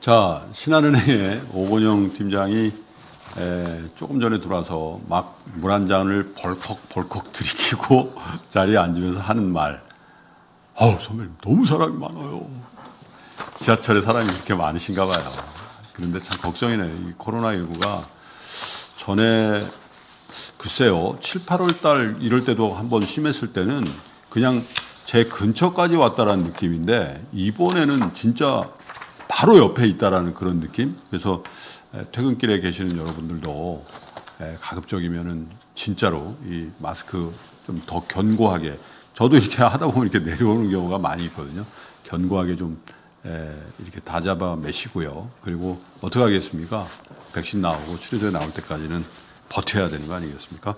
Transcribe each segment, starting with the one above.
자, 신한은행의 오건영 팀장이 에, 조금 전에 들어와서 막 물 한 잔을 벌컥 벌컥 들이키고 자리에 앉으면서 하는 말. 아우, 선배님, 너무 사람이 많아요. 지하철에 사람이 그렇게 많으신가 봐요. 그런데 참 걱정이네요. 이 코로나19가 전에 글쎄요, 7, 8월 달 이럴 때도 한 번 심했을 때는 그냥 제 근처까지 왔다라는 느낌인데 이번에는 진짜 바로 옆에 있다라는 그런 느낌. 그래서 퇴근길에 계시는 여러분들도 가급적이면은 진짜로 이 마스크 좀 더 견고하게 저도 이렇게 하다 보면 이렇게 내려오는 경우가 많이 있거든요. 견고하게 좀 이렇게 다 잡아 매시고요. 그리고 어떻게 하겠습니까? 백신 나오고 치료제 나올 때까지는 버텨야 되는 거 아니겠습니까?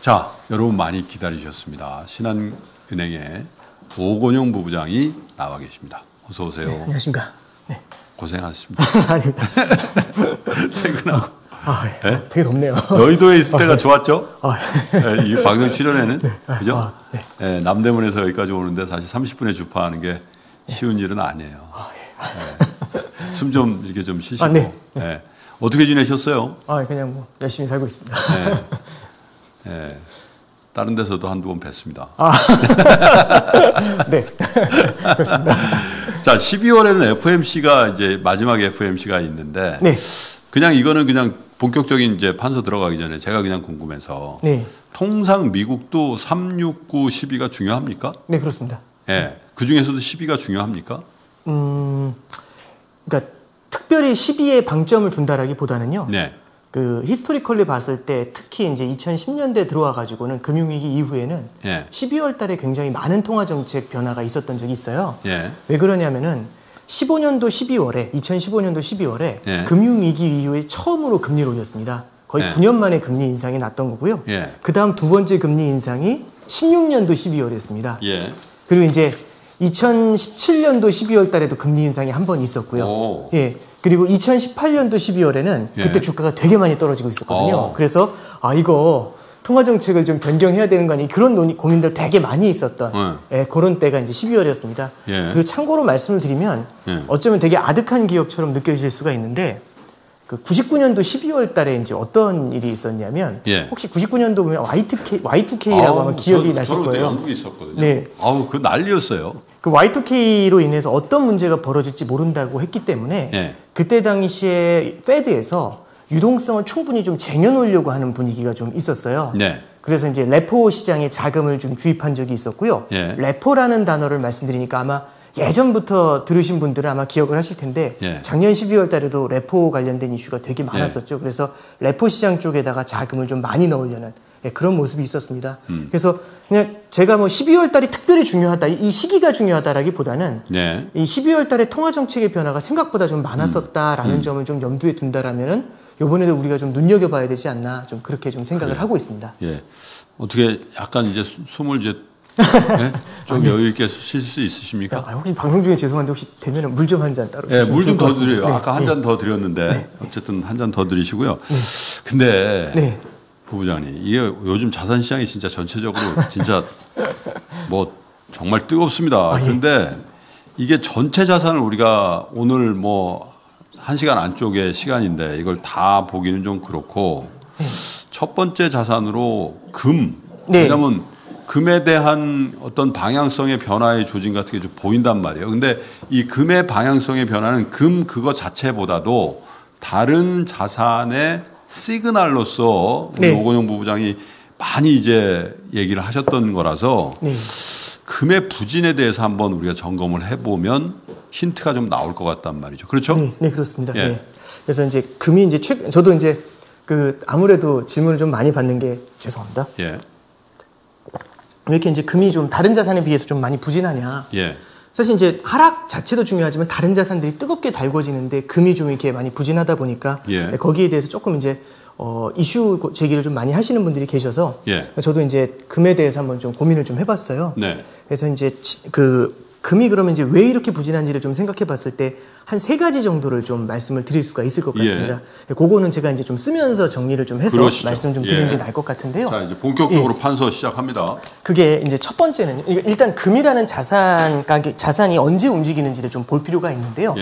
자, 여러분 많이 기다리셨습니다. 신한은행의 오건영 부부장이 나와 계십니다. 어서 오세요. 네, 안녕하십니까. 네. 고생하셨습니다. 아닙니다. 퇴근하고. 아, 예. 네? 되게 덥네요. 여의도에 있을 때가 아, 네. 좋았죠? 아, 네, 이 방송 출연에는 네. 그죠? 아, 네. 네, 남대문에서 여기까지 오는데 사실 30분에 주파하는 게 쉬운 일은 아니에요. 아, 예. 숨좀 이렇게 좀 쉬시고. 아, 네. 네. 어떻게 지내셨어요? 아, 그냥 뭐 열심히 살고 있습니다. 네. 네. 다른 데서도 한두 번 뵀습니다. 아. 네. 그렇습니다. 자, 12월에는 FMC가 이제 마지막 FMC가 있는데 네. 그냥 이거는 그냥 본격적인 이제 판서 들어가기 전에 제가 그냥 궁금해서 네. 통상 미국도 369, 12가 중요합니까? 네, 그렇습니다. 예. 네. 그 중에서도 12가 중요합니까? 음. 그러니까 특별히 12에 방점을 둔다라기보다는요. 네. 그 historically 봤을 때 특히 이제 2010년대 들어와 가지고는 금융위기 이후에는 예. 12월 달에 굉장히 많은 통화 정책 변화가 있었던 적이 있어요. 예. 왜 그러냐면은 15년도 12월에 2015년도 12월에 예. 금융위기 이후에 처음으로 금리를 올렸습니다. 거의 예. 9년 만에 금리 인상이 났던 거고요. 예. 그다음 두 번째 금리 인상이 16년도 12월이었습니다. 예. 그리고 이제 2017년도 12월 달에도 금리 인상이 한 번 있었고요. 오. 예. 그리고 2018년도 12월에는 예. 그때 주가가 되게 많이 떨어지고 있었거든요. 어. 그래서 아 이거 통화 정책을 좀 변경해야 되는 거 아니 그런 논의, 고민들 되게 많이 있었던 예, 그런 때가 이제 12월이었습니다. 예. 그리고 참고로 말씀을 드리면 예. 어쩌면 되게 아득한 기억처럼 느껴질 수가 있는데 그 99년도 12월 달에 이제 어떤 일이 있었냐면 예. 혹시 99년도 보면 Y2K, Y2K라고 아마 기억이 저, 나실 저는 거예요. 영국에 있었거든요. 네. 아우 그 난리였어요. 그 Y2K로 인해서 어떤 문제가 벌어질지 모른다고 했기 때문에 예. 그때 당시에 Fed에서 유동성을 충분히 좀 쟁여놓으려고 하는 분위기가 좀 있었어요. 네. 그래서 이제 repo 시장에 자금을 좀 주입한 적이 있었고요. 예. repo라는 단어를 말씀드리니까 아마 예전부터 들으신 분들은 아마 기억을 하실 텐데 예. 작년 12월 달에도 repo 관련된 이슈가 되게 많았었죠. 그래서 repo 시장 쪽에다가 자금을 좀 많이 넣으려는 예, 그런 모습이 있었습니다. 음. 그래서 그냥 제가 뭐 12월 달이 특별히 중요하다, 이 시기가 중요하다라기보다는 네. 이 12월 달에 통화 정책의 변화가 생각보다 좀 많았었다라는 음. 점을 좀 염두에 둔다라면은 이번에도 우리가 좀 눈여겨봐야 되지 않나 좀 그렇게 좀 생각을 하고 있습니다. 예. 어떻게 약간 이제 수- 숨을 이제 예? 좀 여유 있게 쉴 수 있으십니까? 아, 혹시 방송 중에 죄송한데 혹시 되면 물 좀 한 잔 따로. 예, 물좀 더 드려요. 같습니다. 아까 한 네, 잔더 드렸는데 어쨌든 한 잔 더 드리시고요. 근데 네. 부부장님, 이게 요즘 자산 시장이 진짜 전체적으로 진짜 뭐 정말 뜨겁습니다. 아, 예. 그런데 이게 전체 자산을 우리가 오늘 뭐 한 시간 안쪽의 시간인데 이걸 다 보기는 좀 그렇고 첫 번째 자산으로 금. 네. 왜냐면 금에 대한 어떤 방향성의 변화의 조짐 같은 게 좀 보인단 말이에요. 근데 이 금의 방향성의 변화는 금 그거 자체보다도 다른 자산의 시그널로서 우리 네. 오건영 부부장이 많이 이제 얘기를 하셨던 거라서 네. 금의 부진에 대해서 한번 우리가 점검을 해보면 힌트가 좀 나올 것 같단 말이죠. 그렇죠? 네, 네, 그렇습니다. 예. 네. 그래서 이제 금이 이제 최근 저도 이제 그 아무래도 질문을 좀 많이 받는 게 죄송합니다. 예. 왜 이렇게 이제 금이 좀 다른 자산에 비해서 좀 많이 부진하냐? 예. 사실 이제 하락 자체도 중요하지만 다른 자산들이 뜨겁게 달궈지는데 금이 좀 이렇게 많이 부진하다 보니까 예. 거기에 대해서 조금 이제 어, 이슈 제기를 좀 많이 하시는 분들이 계셔서 예. 저도 이제 금에 대해서 한번 좀 고민을 좀 해봤어요. 네. 그래서 이제 치- 그 금이 그러면 이제 왜 이렇게 부진한지를 좀 생각해 봤을 때 한 세 가지 정도를 좀 말씀을 드릴 수가 있을 것 같습니다. 그거는 제가 이제 좀 쓰면서 정리를 좀 해서 예. 그러시죠. 말씀 좀 드리는 예. 게 나을 것 같은데요. 자, 이제 본격적으로 판서 시작합니다. 그게 이제 첫 번째는 일단 금이라는 자산 가격 자산이 언제 움직이는지를 좀 볼 필요가 있는데요.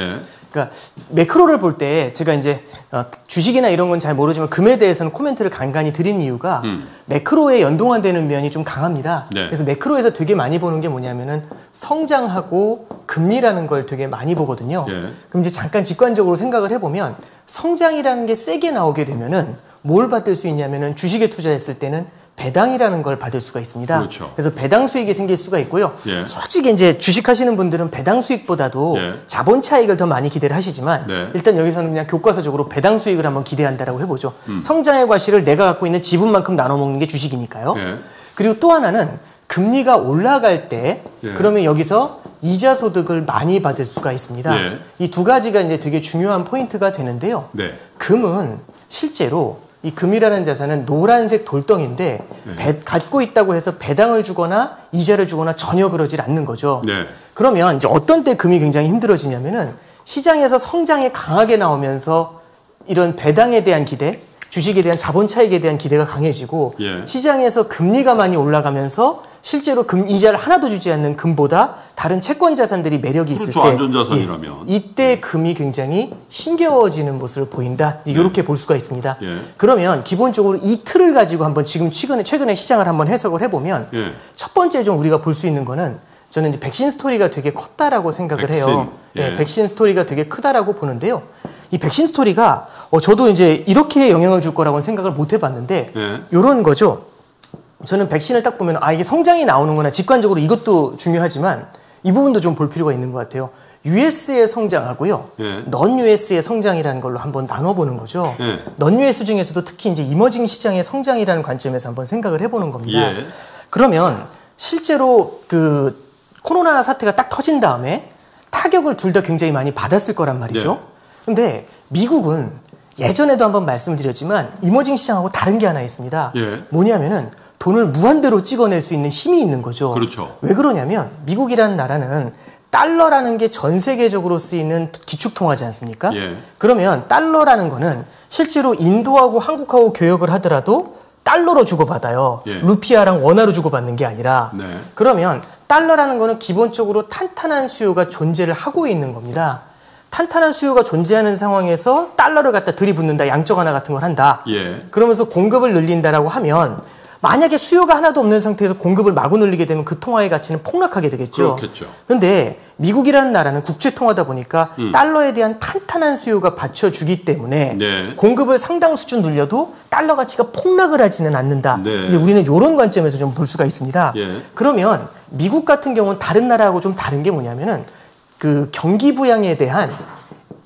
예. 그러니까 매크로를 볼 때 제가 이제 어, 주식이나 이런 건 잘 모르지만 금에 대해서는 코멘트를 간간히 드린 이유가 매크로에 연동화되는 면이 좀 강합니다. 네. 그래서 매크로에서 되게 많이 보는 게 뭐냐면은 성장하고 금리라는 걸 되게 많이 보거든요. 예. 그럼 이제 잠깐 직관적으로 생각을 해보면 성장이라는 게 세게 나오게 되면은 뭘 받을 수 있냐면은 주식에 투자했을 때는 배당이라는 걸 받을 수가 있습니다. 그렇죠. 그래서 배당 수익이 생길 수가 있고요. 예. 솔직히 이제 주식하시는 분들은 배당 수익보다도 예. 자본 차익을 더 많이 기대를 하시지만 네. 일단 여기서는 그냥 교과서적으로 배당 수익을 한번 기대한다라고 해보죠. 음. 성장의 과실을 내가 갖고 있는 지분만큼 나눠 먹는 게 주식이니까요. 예. 그리고 또 하나는 금리가 올라갈 때 예. 그러면 여기서 이자 소득을 많이 받을 수가 있습니다. 예. 이두 가지가 이제 되게 중요한 포인트가 되는데요. 네. 금은 실제로 이 금이라는 자산은 노란색 돌덩인데 네. 배- 갖고 있다고 해서 배당을 주거나 이자를 주거나 전혀 그러질 않는 거죠. 네. 그러면 이제 어떤 때 금이 굉장히 힘들어지냐면은 시장에서 성장이 강하게 나오면서 이런 배당에 대한 기대, 주식에 대한 자본 차익에 대한 기대가 강해지고 예. 시장에서 금리가 많이 올라가면서 실제로 금 이자를 하나도 주지 않는 금보다 다른 채권 자산들이 매력이 있을 그렇죠. 때 안전자산이라면. 예, 이때 금이 굉장히 힘겨워지는 모습을 보인다. 이렇게 볼 수가 있습니다. 예. 그러면 기본적으로 이 틀을 가지고 한번 지금 최근에 최근에 시장을 한번 해석을 해보면 예. 첫 번째 좀 우리가 볼 수 있는 거는 저는 이제 백신 스토리가 되게 컸다라고 생각을 백신, 해요. 예. 예, 백신 스토리가 되게 크다라고 보는데요. 이 백신 스토리가 어, 저도 이제 이렇게 영향을 줄 거라고는 생각을 못 해봤는데 예. 이런 거죠. 저는 백신을 딱 보면 아 이게 성장이 나오는구나 직관적으로 이것도 중요하지만 이 부분도 좀 볼 필요가 있는 것 같아요. US의 성장하고요, 예. 넌 US의 성장이라는 걸로 한번 나눠보는 거죠. 예. 넌 US 중에서도 특히 이제 이머징 시장의 성장이라는 관점에서 한번 생각을 해보는 겁니다. 예. 그러면 실제로 그 코로나 사태가 딱 터진 다음에 타격을 둘 다 굉장히 많이 받았을 거란 말이죠. 네. 근데 미국은 예전에도 한번 말씀드렸지만 이머징 시장하고 다른 게 하나 있습니다. 예. 뭐냐면은 돈을 무한대로 찍어낼 수 있는 힘이 있는 거죠. 그렇죠. 왜 그러냐면 미국이라는 나라는 달러라는 게 전 세계적으로 쓰이는 기축통화지 않습니까? 예. 그러면 달러라는 거는 실제로 인도하고 한국하고 교역을 하더라도 달러로 주고받아요. 예. 루피아랑 원화로 주고받는 게 아니라. 네. 그러면 달러라는 거는 기본적으로 탄탄한 수요가 존재를 하고 있는 겁니다. 탄탄한 수요가 존재하는 상황에서 달러를 갖다 들이붓는다, 양적 완화 같은 걸 한다. 예. 그러면서 공급을 늘린다라고 하면 만약에 수요가 하나도 없는 상태에서 공급을 마구 늘리게 되면 그 통화의 가치는 폭락하게 되겠죠. 그렇겠죠. 그런데 미국이라는 나라는 국제 통화다 보니까 달러에 대한 탄탄한 수요가 받쳐주기 때문에 네. 공급을 상당 수준 늘려도 달러 가치가 폭락을 하지는 않는다. 네. 이제 우리는 이런 관점에서 좀 볼 수가 있습니다. 예. 그러면 미국 같은 경우는 다른 나라하고 좀 다른 게 뭐냐면은 그 경기 부양에 대한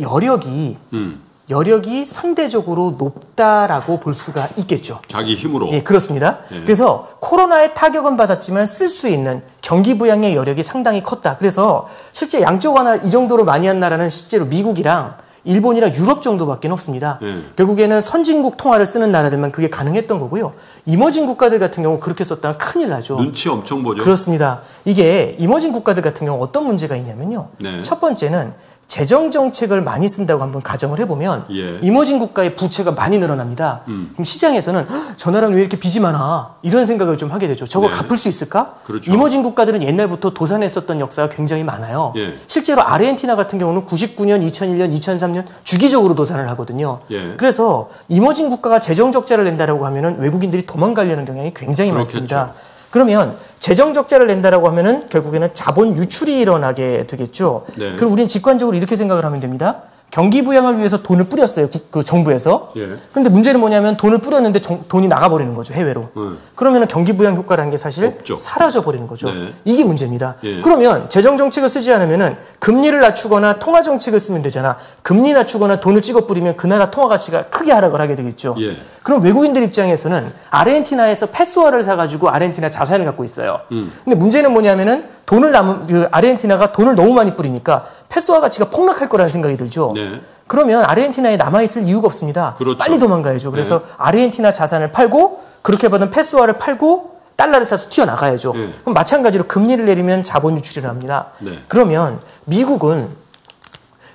여력이 음. 여력이 상대적으로 높다라고 볼 수가 있겠죠. 자기 힘으로. 예, 그렇습니다. 예. 그래서 코로나의 타격은 받았지만 쓸 수 있는 경기 부양의 여력이 상당히 컸다. 그래서 실제 양적 완화 이 정도로 많이 한 나라는 실제로 미국이랑 일본이랑 유럽 정도밖에 없습니다. 예. 결국에는 선진국 통화를 쓰는 나라들만 그게 가능했던 거고요. 이머징 국가들 같은 경우 그렇게 썼다면 큰일 나죠. 눈치 엄청 보죠. 그렇습니다. 이게 이머징 국가들 같은 경우 어떤 문제가 있냐면요. 네. 첫 번째는 재정 정책을 많이 쓴다고 한번 가정을 해보면 예. 음. 이머징 국가의 부채가 많이 늘어납니다. 그럼 시장에서는 "헉, 저 나라는 왜 이렇게 빚이 많아? 이런 생각을 좀 하게 되죠. 저거 네. 갚을 수 있을까? 그렇죠. 이머징 국가들은 옛날부터 도산했었던 역사가 굉장히 많아요. 예. 실제로 아르헨티나 같은 경우는 99년, 2001년, 2003년 주기적으로 도산을 하거든요. 예. 그래서 이머징 국가가 재정 적자를 낸다라고 하면은 외국인들이 도망가려는 경향이 굉장히 그렇겠죠. 많습니다. 그러면 재정 적자를 낸다라고 하면은 결국에는 자본 유출이 일어나게 되겠죠. 네. 그럼 우리는 직관적으로 이렇게 생각을 하면 됩니다. 경기 부양을 위해서 돈을 뿌렸어요. 국- 그 정부에서. 예. 근데 문제는 뭐냐면 돈을 뿌렸는데 정- 돈이 나가버리는 거죠 해외로. 음. 그러면은 경기 부양 효과라는 게 사실 없죠. 사라져 버리는 거죠. 네. 이게 문제입니다. 예. 그러면 재정 정책을 쓰지 않으면은 금리를 낮추거나 통화 정책을 쓰면 되잖아. 금리 낮추거나 돈을 찍어 뿌리면 그 나라 통화 가치가 크게 하락을 하게 되겠죠. 예. 그럼 외국인들 입장에서는 아르헨티나에서 페소화를 사가지고 아르헨티나 자산을 갖고 있어요. 음. 근데 문제는 뭐냐면은 돈을 남은 그 아르헨티나가 돈을 너무 많이 뿌리니까 페소화 가치가 폭락할 거라는 생각이 들죠. 네. 그러면 아르헨티나에 남아 있을 이유가 없습니다. 그렇죠. 빨리 도망가야죠. 그래서 아르헨티나 자산을 팔고 그렇게 받은 페소화를 팔고 달러를 사서 튀어나가야죠. 네. 그럼 마찬가지로 금리를 내리면 자본 유출이 납니다. 네. 그러면 미국은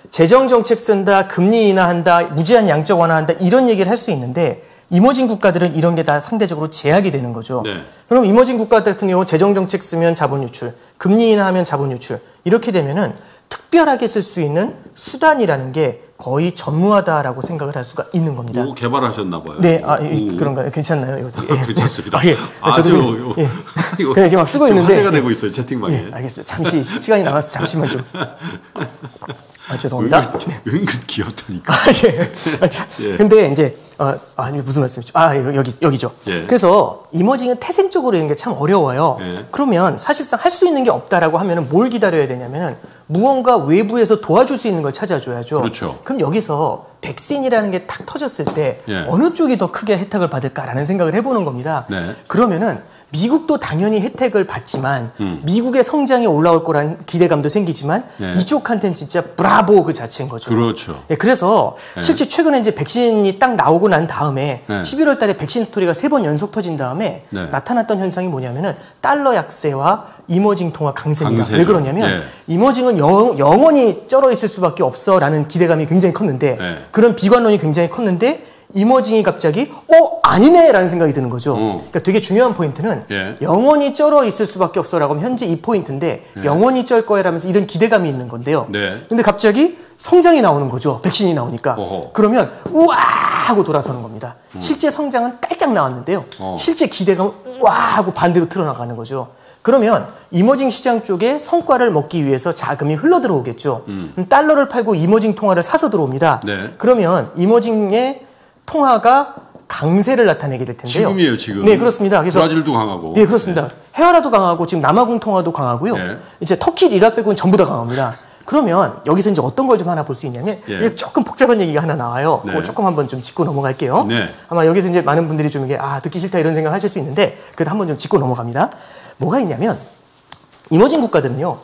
재정 정책 쓴다, 금리 인하한다, 무제한 양적 완화한다 이런 얘기를 할 수 있는데 이머징 국가들은 이런 게 다 상대적으로 제약이 되는 거죠. 네. 그럼 이머징 국가 같은 경우 재정 정책 쓰면 자본 유출, 금리 인하하면 자본 유출 이렇게 되면은 특별하게 쓸 수 있는 수단이라는 게 거의 전무하다라고 생각을 할 수가 있는 겁니다. 뭐 개발하셨나 봐요. 네, 아, 예, 오. 그런가요? 괜찮나요? 이것도? 예. 괜찮습니다. 아, 예. 아주 저도 요- 예. 이거 그냥 이렇게 막 쓰고 좀 있는데 화제가 예. 되고 있어요 채팅방에. 예, 알겠어요. 잠시 시간이 남아서 잠시만 좀. 아, 죄송합니다. 은근, 은근 귀엽다니까. 아, 예. 아, 자, 예. 근데 이제 어, 아, 이거 무슨 말씀이죠? 아, 여기 여기죠. 예. 그래서 이머징은 태생적으로 이런 게참 어려워요. 예. 그러면 사실상 할 수 있는 게 없다라고 하면은 뭘 기다려야 되냐면은 무언가 외부에서 도와줄 수 있는 걸 찾아줘야죠. 그렇죠. 그럼 여기서 백신이라는 게 탁 터졌을 때 예. 어느 쪽이 더 크게 혜택을 받을까라는 생각을 해보는 겁니다. 네. 그러면은 미국도 당연히 혜택을 받지만 음. 미국의 성장이 올라올 거란 기대감도 생기지만 네. 이쪽한테는 진짜 브라보 그 자체인 거죠. 그렇죠. 예, 그래서 네. 실제 최근에 이제 백신이 딱 나오고 난 다음에 네. 11월 달에 백신 스토리가 세 번 연속 터진 다음에 네. 나타났던 현상이 뭐냐면은 달러 약세와 이머징 통화 강세입니다. 강세죠. 왜 그러냐면 예. 이머징은 영, 영원히 쩔어 있을 수밖에 없어라는 기대감이 굉장히 컸는데 네. 그런 비관론이 굉장히 컸는데 이머징이 갑자기 어 아니네라는 생각이 드는 거죠. 어. 그러니까 되게 중요한 포인트는 예. 영원히 쩔어 있을 수밖에 없어라고 하면 현재 이 포인트인데 영원히 쩔 거야라면서 이런 기대감이 있는 건데요. 네. 근데 갑자기 성장이 나오는 거죠. 백신이 나오니까. 어허. 그러면 우와 하고 돌아서는 겁니다. 실제 성장은 깔짝 나왔는데요. 어. 실제 기대감은 우와 하고 반대로 틀어나가는 거죠. 그러면 이머징 시장 쪽에 성과를 먹기 위해서 자금이 흘러 들어오겠죠. 그럼 달러를 팔고 이머징 통화를 사서 들어옵니다. 음. 네. 그러면 이머징의 통화가 강세를 나타내게 될 텐데요. 지금이에요 지금. 네, 그렇습니다. 그래서 브라질도 강하고. 예, 그렇습니다. 헤아라도 강하고 지금 남아공 통화도 강하고요. 네. 이제 터키 리라 빼고는 전부 다 강합니다. 그러면 여기서 이제 어떤 걸 좀 하나 볼 수 있냐면 예. 여기서 조금 복잡한 얘기가 하나 나와요. 네. 그거 조금 한번 좀 짚고 넘어갈게요. 네. 아마 여기서 이제 많은 분들이 좀 이게 아 듣기 싫다 이런 생각 하실 수 있는데 그래도 한번 좀 짚고 넘어갑니다. 뭐가 있냐면 이머징 국가들은요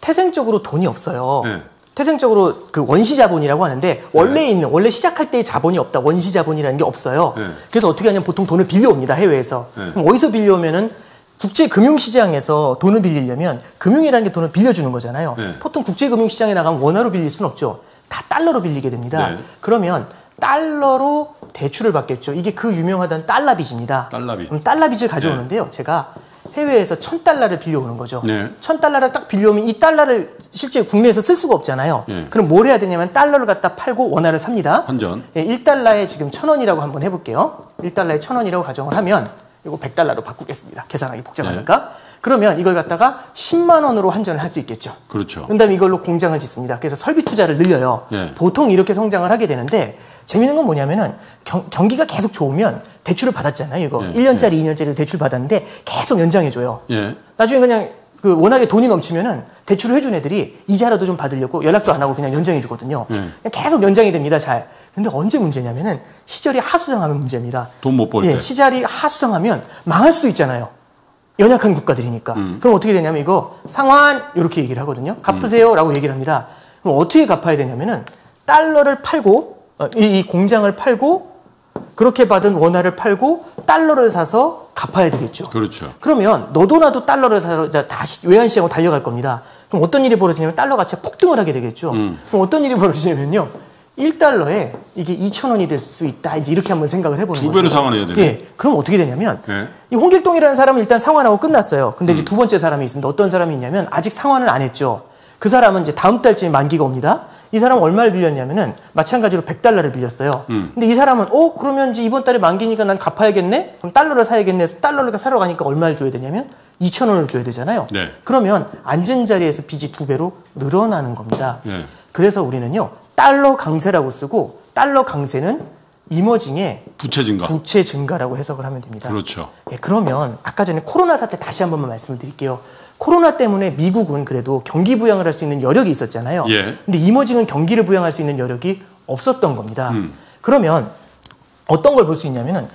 태생적으로 돈이 없어요. 네. 태생적으로 그 원시 자본이라고 하는데 원래 있는 원래 시작할 때의 자본이 없다. 원시 자본이라는 게 없어요. 네. 그래서 어떻게 하냐면 보통 돈을 빌려옵니다. 해외에서. 네. 그럼 어디서 빌려오면은 국제 금융 시장에서 돈을 빌리려면 금융이라는 게 돈을 빌려주는 거잖아요. 네. 보통 국제 금융 시장에 나가면 원화로 빌릴 수는 없죠. 다 달러로 빌리게 됩니다. 네. 그러면 달러로 대출을 받겠죠. 이게 그 유명하던 달러 빚입니다. 달러 빚. 그럼 달러 빚을 가져오는데요. 제가 해외에서 천 달러를 빌려오는 거죠. 네. 천 달러를 딱 빌려오면 이 달러를 실제 국내에서 쓸 수가 없잖아요. 네. 그럼 뭘 해야 되냐면 달러를 갖다 팔고 원화를 삽니다. 환전. 예, 1달러에 지금 천 원이라고 한번 해볼게요. 1달러에 천 원이라고 가정을 하면 이거 100달러로 바꾸겠습니다. 계산하기 복잡하니까. 네. 그러면 이걸 갖다가 10만 원으로 환전을 할 수 있겠죠. 그렇죠. 그다음에 이걸로 공장을 짓습니다. 그래서 설비 투자를 늘려요. 예. 보통 이렇게 성장을 하게 되는데 재밌는 건 뭐냐면은 경, 경기가 계속 좋으면 대출을 받았잖아요. 이거 예, 1년짜리, 2년짜리 대출 받았는데 계속 연장해 줘요. 예. 나중에 그냥 그 워낙에 돈이 넘치면은 대출을 해준 애들이 이자라도 좀 받으려고 연락도 안 하고 그냥 연장해 주거든요. 예. 그냥 계속 연장이 됩니다. 잘. 근데 언제 문제냐면은 시절이 하수상하면 문제입니다. 돈 못벌 예, 때. 시절이 하수상하면 망할 수도 있잖아요. 연약한 국가들이니까. 음. 그럼 어떻게 되냐면 이거 상환 이렇게 얘기를 하거든요. 갚으세요라고 얘기를 합니다. 그럼 어떻게 갚아야 되냐면은 달러를 팔고 어, 이, 이 공장을 팔고 그렇게 받은 원화를 팔고 달러를 사서 갚아야 되겠죠. 그렇죠. 그러면 너도 나도 달러를 사러 이제 다시 외환시장으로 달려갈 겁니다. 그럼 어떤 일이 벌어지냐면 달러 가치가 폭등을 하게 되겠죠. 음. 그럼 어떤 일이 벌어지냐면요. 1달러에 이게 2,000원이 될 수 있다. 이제 이렇게 한번 생각을 해보는 두 거죠. 배로 상환해야 되네. 예. 그럼 어떻게 되냐면 네. 이 홍길동이라는 사람은 일단 상환하고 끝났어요. 근데 음. 이제 두 번째 사람이 있습니다. 어떤 사람이 있냐면 아직 상환을 안 했죠. 그 사람은 이제 다음 달쯤에 만기가 옵니다. 이 사람은 얼마를 빌렸냐면은 마찬가지로 100달러를 빌렸어요. 음. 근데 이 사람은 어 그러면 이제 이번 달에 만기니까 난 갚아야겠네. 그럼 달러를 사야겠네. 해서 달러를 사러 가니까 얼마를 줘야 되냐면 2,000원을 줘야 되잖아요. 네. 그러면 앉은 자리에서 빚이 두 배로 늘어나는 겁니다. 네. 그래서 우리는요. 달러 강세라고 쓰고 달러 강세는 이머징의 부채 증가. 부채 증가라고 해석을 하면 됩니다. 그렇죠. 예, 그러면 아까 전에 코로나 사태 다시 한 번만 말씀을 드릴게요. 코로나 때문에 미국은 그래도 경기 부양을 할 수 있는 여력이 있었잖아요. 예. 근데 이머징은 경기를 부양할 수 있는 여력이 없었던 겁니다. 음. 그러면 어떤 걸 볼 수 있냐면은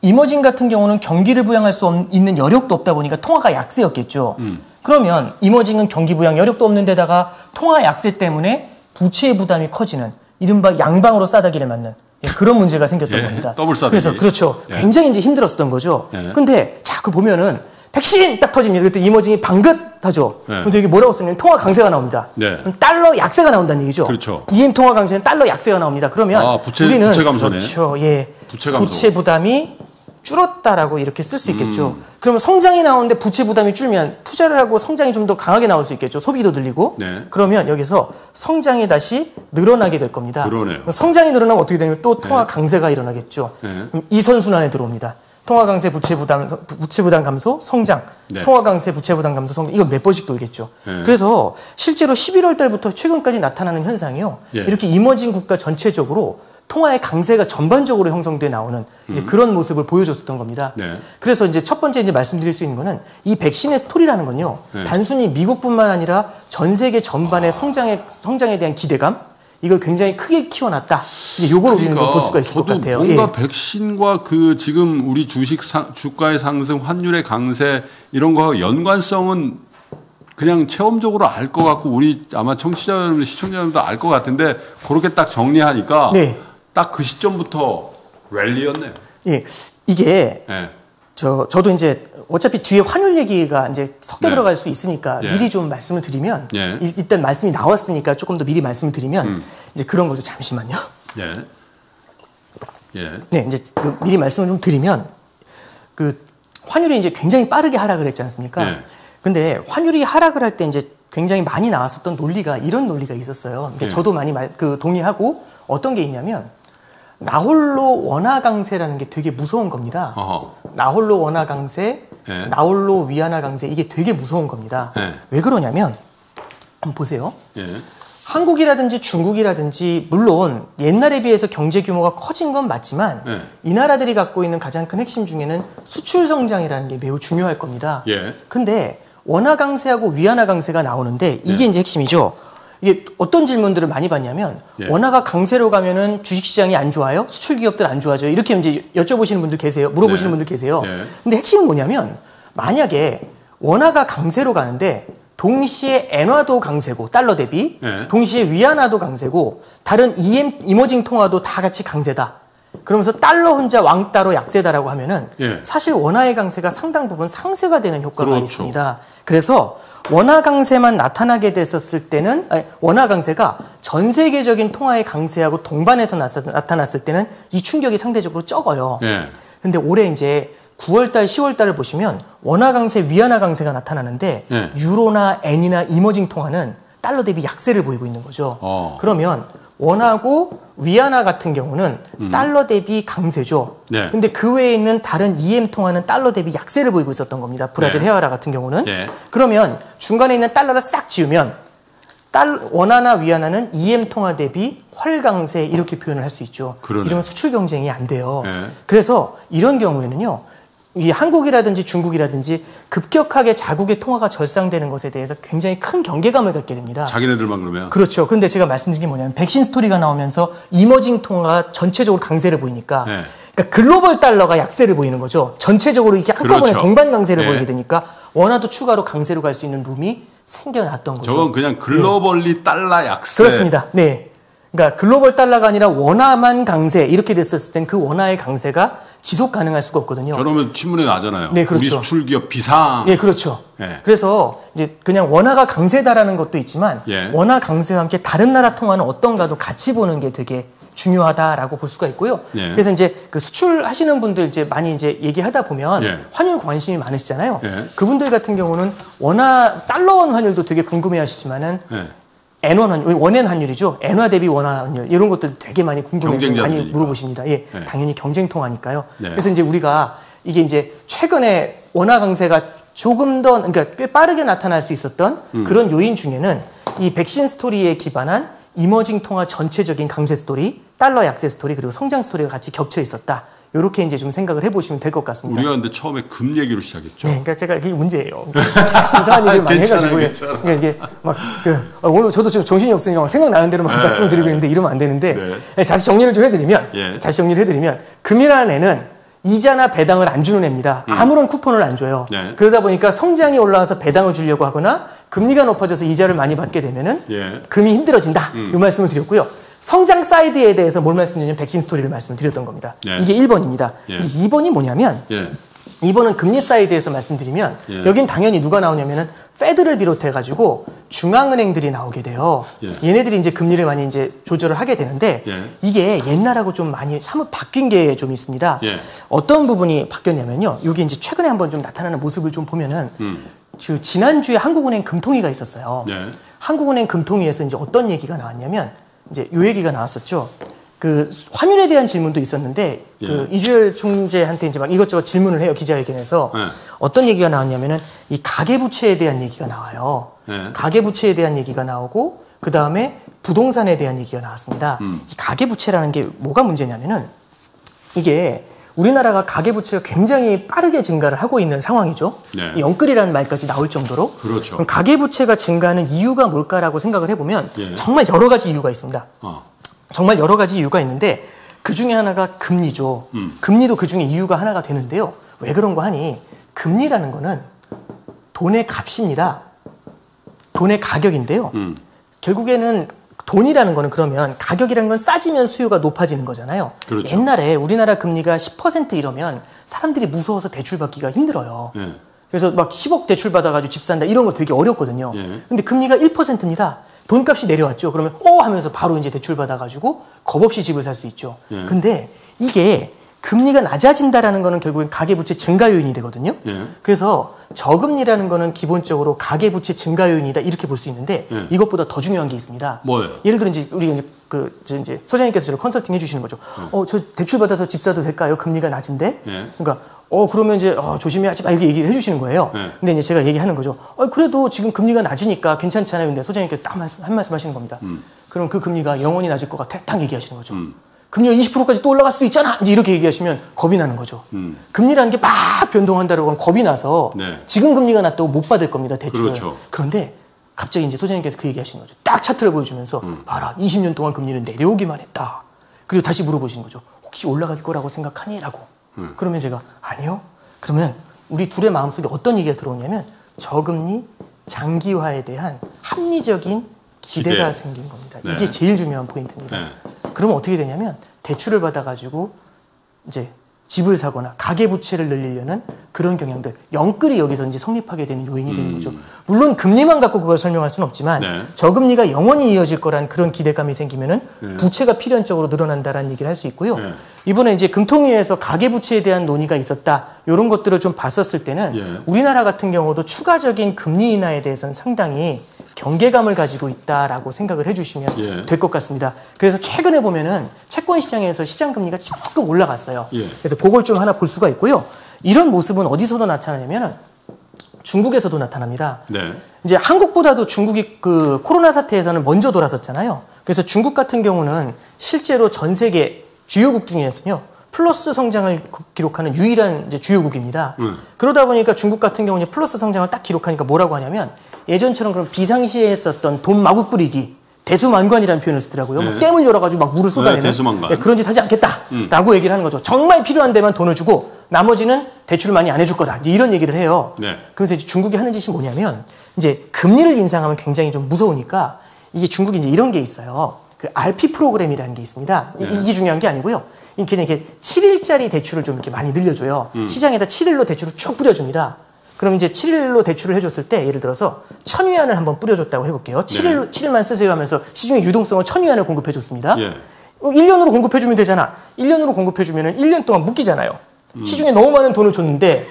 이머징 같은 경우는 경기를 부양할 수 없- 있는 여력도 없다 보니까 통화가 약세였겠죠. 음. 그러면 이머징은 경기 부양 여력도 없는 데다가 통화 약세 때문에 부채 부담이 커지는 이른바 양방으로 싸다기를 맞는 예, 그런 문제가 생겼던 예, 겁니다. 더블 싸다기. 그래서 그렇죠. 예. 굉장히 이제 힘들었던 거죠. 예. 근데 자그 보면은 백신 딱 터집니다. 그때 이머징이 방긋하죠. 예. 그래서 여기 뭐라고 쓰냐면 통화 강세가 나옵니다. 네. 그럼 달러 약세가 나온다는 얘기죠. 그렇죠. EM 통화 강세는 달러 약세가 나옵니다. 그러면 아, 부채- 우리는 부채 감소네. 그렇죠. 예. 부채 감소. 부채 부담이 줄었다라고 이렇게 쓸 수 있겠죠. 음. 그러면 성장이 나오는데 부채 부담이 줄면 투자를 하고 성장이 좀 더 강하게 나올 수 있겠죠. 소비도 늘리고. 네. 그러면 여기서 성장이 다시 늘어나게 될 겁니다. 그러네요. 성장이 늘어나면 어떻게 되냐면 또 통화 강세가 일어나겠죠. 네. 이 선순환에 들어옵니다. 통화 강세 부채 부담 부채 부담 감소 성장. 네. 통화 강세 부채 부담 감소 성장. 이거 몇 번씩 돌겠죠. 네. 그래서 실제로 11월 달부터 최근까지 나타나는 현상이요. 예. 이렇게 이머징 국가 전체적으로 통화의 강세가 전반적으로 형성돼 나오는 이제 그런 모습을 보여줬었던 겁니다. 네. 그래서 이제 첫 번째 이제 말씀드릴 수 있는 거는 이 백신의 스토리라는 건요. 네. 단순히 미국뿐만 아니라 전 세계 전반의 성장에 성장에 대한 기대감 이걸 굉장히 크게 키워놨다. 이제 요걸 우리는 볼 수가 있을 것 그러니까 같아요. 뭔가 예. 백신과 그 지금 우리 주식 상, 주가의 상승, 환율의 강세 이런 거 연관성은 그냥 체험적으로 알 것 같고 우리 아마 청취자 여러분, 시청자 여러분도 알 것 같은데 그렇게 딱 정리하니까 네. 딱그 시점부터 랠리였네요. 예. 이게 예. 저 저도 이제 어차피 뒤에 환율 얘기가 이제 섞여 네. 들어갈 수 있으니까 예. 미리 좀 말씀을 드리면 예. 일- 일단 말씀이 나왔으니까 조금 더 미리 말씀을 드리면 음. 이제 그런 거죠. 잠시만요. 예. 예. 네, 이제 그 미리 말씀을 좀 드리면 그 환율이 이제 굉장히 빠르게 하락을 했지 않습니까? 네. 근데 환율이 하락을 할 때 이제 굉장히 많이 나왔었던 논리가 이런 논리가 있었어요. 그러니까 네. 저도 많이 말, 그 동의하고 어떤 게 있냐면 나홀로 원화 강세라는 게 되게 무서운 겁니다. 어허. 나홀로 원화 강세, 네. 나홀로 위안화 강세 이게 되게 무서운 겁니다. 네. 왜 그러냐면 한번 보세요. 예. 한국이라든지 중국이라든지 물론 옛날에 비해서 경제 규모가 커진 건 맞지만 네. 이 나라들이 갖고 있는 가장 큰 핵심 중에는 수출 성장이라는 게 매우 중요할 겁니다. 예. 근데 원화 강세하고 위안화 강세가 나오는데 이게 이제 핵심이죠. 이게 어떤 질문들을 많이 받냐면 예. 원화가 강세로 가면은 주식 시장이 안 좋아요? 수출 기업들 안 좋아져요? 이렇게 이제 여쭤보시는 분들 계세요. 물어보시는 네. 분들 계세요. 예. 근데 핵심은 뭐냐면 만약에 원화가 강세로 가는데 동시에 엔화도 강세고 달러 대비 예. 동시에 위안화도 강세고 다른 EM 이머징 통화도 다 같이 강세다. 그러면서 달러 혼자 왕따로 약세다라고 하면은 예. 사실 원화의 강세가 상당 부분 상쇄가 되는 효과가 그렇죠. 있습니다. 그래서 원화 강세만 나타나게 됐었을 때는 아니, 원화 강세가 전 세계적인 통화의 강세하고 동반해서 나타났을 때는 이 충격이 상대적으로 적어요. 예. 근데 올해 이제 9월달, 10월달을 보시면 원화 강세, 위안화 강세가 나타나는데 네. 유로나 엔이나 이머징 통화는 달러 대비 약세를 보이고 있는 거죠. 어. 그러면 원하고 위안화 같은 경우는 달러 대비 강세죠. 음. 네. 근데 그 외에 있는 다른 EM 통화는 달러 대비 약세를 보이고 있었던 겁니다. 브라질 네. 헤아라 같은 경우는. 네. 그러면 중간에 있는 달러를 싹 지우면 달 원화나 위안화는 EM 통화 대비 활강세 이렇게 표현을 할 수 있죠. 그러네. 이러면 수출 경쟁이 안 돼요. 네. 그래서 이런 경우에는요. 이 한국이라든지 중국이라든지 급격하게 자국의 통화가 절상되는 것에 대해서 굉장히 큰 경계감을 갖게 됩니다. 자기네들만 그러면 그렇죠. 근데 제가 말씀드린 게 뭐냐면 백신 스토리가 나오면서 이머징 통화가 전체적으로 강세를 보이니까 네. 그러니까 글로벌 달러가 약세를 보이는 거죠. 전체적으로 이렇게 한꺼번에 그렇죠. 동반 강세를 네. 보이게 되니까 원화도 추가로 강세로 갈 수 있는 룸이 생겨났던 거죠. 저건 그냥 글로벌리 달러 약세. 그렇습니다. 네. 그러니까 글로벌 달러가 아니라 원화만 강세 이렇게 됐었을 땐 그 원화의 강세가 지속 가능할 수가 없거든요. 저러면 신문에 나잖아요. 네, 그렇죠. 우리 수출 기업 비상. 예, 그렇죠. 예. 그래서 이제 그냥 원화가 강세다라는 것도 있지만 예. 원화 강세와 함께 다른 나라 통화는 어떤가도 같이 보는 게 되게 중요하다라고 볼 수가 있고요. 예. 그래서 이제 그 수출하시는 분들 이제 많이 이제 얘기하다 보면 예. 환율 관심이 많으시잖아요. 예. 그분들 같은 경우는 원화 달러원 환율도 되게 궁금해하시지만은 예. 엔원 환율, 원엔 환율이죠. 엔화 대비 원화 환율 이런 것들 되게 많이 궁금해서 많이. 물어보십니다. 예, 네. 당연히 경쟁 통화니까요. 네. 그래서 이제 우리가 이게 이제 최근에 원화 강세가 조금 더 그러니까 꽤 빠르게 나타날 수 있었던 음. 그런 요인 중에는 이 백신 스토리에 기반한 emerging 통화 전체적인 강세 스토리, 달러 약세 스토리 그리고 성장 스토리가 같이 겹쳐 있었다. 이렇게 이제 좀 생각을 해보시면 될 것 같습니다. 우리가 근데 처음에 금 얘기로 시작했죠. 네, 그러니까 제가 이게 문제예요. 이상한 얘기를 많이 괜찮아요, 해가지고 괜찮아요. 그러니까 이게 막 그, 어, 오늘 저도 지금 정신이 없으니까 막 생각나는 대로 막 말씀을 드리고 있는데 이러면 안 되는데 네. 네, 다시 정리를 좀 해드리면 예. 다시 정리를 해드리면 금이라는 애는 이자나 배당을 안 주는 애입니다. 아무런 쿠폰을 안 줘요. 음. 네. 그러다 보니까 성장이 올라와서 배당을 주려고 하거나 금리가 높아져서 이자를 많이 받게 되면은 예. 금이 힘들어진다. 이 말씀을 드렸고요. 성장 사이드에 대해서 뭘 말씀드리냐면 백신 스토리를 말씀드렸던 겁니다. 예. 이게 1번입니다. 예. 이제 2번이 뭐냐면 예. 2번은 금리 사이드에서 말씀드리면 예. 여긴 당연히 누가 나오냐면은 Fed를 비롯해 가지고 중앙은행들이 나오게 돼요. 예. 얘네들이 이제 금리를 많이 이제 조절을 하게 되는데 예. 이게 옛날하고 좀 많이 사뭇 바뀐 게 좀 있습니다. 예. 어떤 부분이 바뀌었냐면요. 여기 이제 최근에 한번 좀 나타나는 모습을 좀 보면은 음. 그 지난주에 한국은행 금통위가 있었어요. 네. 한국은행 금통위에서 이제 어떤 얘기가 나왔냐면 이제 요 얘기가 나왔었죠. 그 환율에 대한 질문도 있었는데 그 예. 이주열 총재한테 이제 막 이것저것 질문을 해요 기자회견에서 네. 어떤 얘기가 나왔냐면은 이 가계 부채에 대한 얘기가 나와요. 네. 가계 부채에 대한 얘기가 나오고 그 다음에 부동산에 대한 얘기가 나왔습니다. 음. 이 가계 부채라는 게 뭐가 문제냐면은 이게 우리나라가 가계 부채가 굉장히 빠르게 증가를 하고 있는 상황이죠. 네. 이 영끌이라는 말까지 나올 정도로. 그렇죠. 그럼 가계 부채가 증가하는 이유가 뭘까라고 생각을 해보면 예. 정말 여러 가지 이유가 있습니다. 어. 정말 여러 가지 이유가 있는데 그 중에 하나가 금리죠. 음. 금리도 그 중에 이유가 하나가 되는데요. 왜 그런 거 하니? 금리라는 거는 돈의 값입니다. 돈의 가격인데요. 음. 결국에는 돈이라는 거는 그러면 가격이라는 건 싸지면 수요가 높아지는 거잖아요. 그렇죠. 옛날에 우리나라 금리가 10% 이러면 사람들이 무서워서 대출 받기가 힘들어요. 예. 그래서 막 10억 대출 받아가지고 집 산다 이런 거 되게 어렵거든요. 예. 근데 금리가 1%입니다. 돈값이 내려왔죠. 그러면 어 하면서 바로 이제 대출 받아가지고 겁 없이 집을 살 수 있죠. 예. 근데 이게 금리가 낮아진다라는 거는 결국엔 가계부채 증가 요인이 되거든요. 예. 그래서 저금리라는 거는 기본적으로 가계부채 증가 요인이다 이렇게 볼 수 있는데 예. 이것보다 더 중요한 게 있습니다. 뭐예요? 예를 들어 이제 우리 이제 그저 이제 소장님께서 저를 컨설팅 해주시는 거죠. 어저 대출 받아서 집 사도 될까요? 금리가 낮은데. 예. 그러니까 어 그러면 이제 어, 조심해야지 막 이렇게 얘기를 해주시는 거예요. 예. 근데 이제 제가 얘기하는 거죠. 어 그래도 지금 금리가 낮으니까 괜찮잖아요. 근데 소장님께서 딱 한 말씀 하시는 겁니다. 음. 그럼 그 금리가 영원히 낮을 것 같아? 딱 얘기하시는 거죠. 금리가 20%까지 또 올라갈 수 있잖아. 이제 이렇게 얘기하시면 겁이 나는 거죠. 금리라는 게 막 변동한다고 하면 겁이 나서 음. 네. 지금 금리가 낮다고 못 받을 겁니다. 대출을. 그렇죠. 그런데 갑자기 이제 소장님께서 그 얘기하시는 거죠. 딱 차트를 보여주면서 음. 봐라 20년 동안 금리는 내려오기만 했다. 그리고 다시 물어보시는 거죠. 혹시 올라갈 거라고 생각하니?라고. 음. 그러면 제가 아니요. 그러면 우리 둘의 마음속에 어떤 얘기가 들어오냐면 저금리 장기화에 대한 합리적인 기대가 기대. 생긴 겁니다. 네. 이게 제일 중요한 포인트입니다. 네. 그러면 어떻게 되냐면 대출을 받아가지고 이제 집을 사거나 가계 부채를 늘리려는 그런 경향들 영끌이 여기서 이제 성립하게 되는 요인이 되는 거죠. 물론 금리만 갖고 그걸 설명할 수는 없지만 네. 저금리가 영원히 이어질 거란 그런 기대감이 생기면은 부채가 필연적으로 늘어난다라는 얘기를 할 수 있고요. 네. 이번에 이제 금통위에서 가계 부채에 대한 논의가 있었다. 이런 것들을 좀 봤었을 때는 예. 우리나라 같은 경우도 추가적인 금리 인하에 대해서는 상당히 경계감을 가지고 있다라고 생각을 해주시면 예. 될것 같습니다. 그래서 최근에 보면은 채권 시장에서 시장 금리가 조금 올라갔어요. 예. 그래서 그걸 좀 하나 볼 수가 있고요. 이런 모습은 어디서도 나타나냐면 중국에서도 나타납니다. 네. 이제 한국보다도 중국이 그 코로나 사태에서는 먼저 돌아섰잖아요. 그래서 중국 같은 경우는 실제로 전 세계 주요국 중에서요 플러스 성장을 구- 기록하는 유일한 이제 주요국입니다. 음. 그러다 보니까 중국 같은 경우는 플러스 성장을 딱 기록하니까 뭐라고 하냐면 예전처럼 그런 비상시에 했었던 돈 마구 뿌리기 대수만관이라는 표현을 쓰더라고요. 뭐 네. 댐을 열어가지고 막 물을 쏟아내는 대수만관. 네, 그런 짓 하지 않겠다라고 얘기를 하는 거죠. 정말 필요한 데만 돈을 주고 나머지는 대출을 많이 안 해줄 거다. 이제 이런 얘기를 해요. 네. 그래서 이제 중국이 하는 짓이 뭐냐면 이제 금리를 인상하면 굉장히 좀 무서우니까 이게 중국이 이제 이런 게 있어요. 그 RP 프로그램이라는 게 있습니다. 이- 네. 이게 중요한 게 아니고요. 이 그냥 이렇게 7일짜리 대출을 좀 이렇게 많이 늘려줘요. 시장에다 7일로 대출을 쭉 뿌려줍니다. 그럼 이제 7일로 대출을 해줬을 때 예를 들어서 천 위안을 한번 뿌려줬다고 해볼게요. 7일, 7일만 쓰세요 하면서 시중에 유동성을 천 위안을 공급해줬습니다. 예. 1년으로 공급해주면 되잖아. 1년으로 공급해주면 1년 동안 묶이잖아요. 시중에 너무 많은 돈을 줬는데,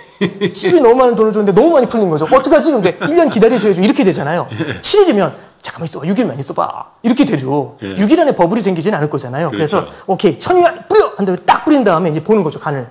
시중에 너무 많은 돈을 줬는데 너무 많이 풀린 거죠. 어떡하지? 근데 1년 기다리셔야죠. 이렇게 되잖아요. 7일이면, 잠깐만 있어봐. 6일만 있어봐. 이렇게 되죠. 예. 6일 안에 버블이 생기진 않을 거잖아요. 그래서 그렇죠. 오케이. 천위안 뿌려! 한 다음에 딱 뿌린 다음에 이제 보는 거죠. 간을.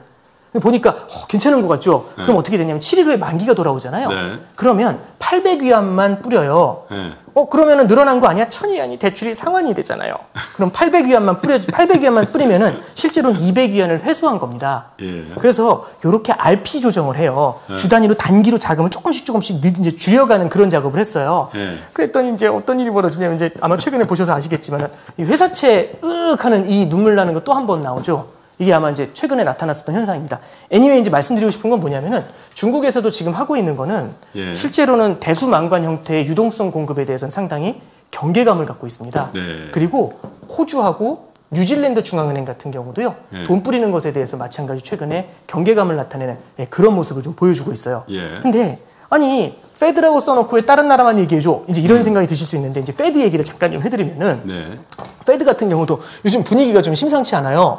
보니까 어, 괜찮은 것 같죠? 그럼 어떻게 되냐면 7일 후에 만기가 돌아오잖아요. 네. 그러면 800위안만 뿌려요. 예. 어 그러면은 늘어난 거 아니야? 천위안이 대출이 상환이 되잖아요. 그럼 800위안만 뿌려 800위안만 뿌리면은 실제로는 200위안을 회수한 겁니다. 예. 그래서 이렇게 RP 조정을 해요. 주 단위로 단기로 자금을 조금씩 조금씩 늘- 이제 줄여가는 그런 작업을 했어요. 예. 그랬더니 이제 어떤 일이 벌어지냐면 이제 아마 최근에 보셔서 아시겠지만 이 회사채 으윽 하는 이 눈물 나는 거 또 한 번 나오죠. 이게 아마 이제 최근에 나타났었던 현상입니다. anyway 이제 말씀드리고 싶은 건 뭐냐면은 중국에서도 지금 하고 있는 거는 예. 실제로는 대수만관 형태의 유동성 공급에 대해서는 상당히 경계감을 갖고 있습니다. 네. 그리고 호주하고 뉴질랜드 중앙은행 같은 경우도요. 예. 돈 뿌리는 것에 대해서 마찬가지 최근에 경계감을 나타내는 예, 그런 모습을 좀 보여주고 있어요. 예. 근데 아니 Fed라고 써놓고 왜 다른 나라만 얘기해줘? 이제 이런 생각이 드실 수 있는데 이제 Fed 얘기를 잠깐 좀 해드리면은 네. Fed 같은 경우도 요즘 분위기가 좀 심상치 않아요.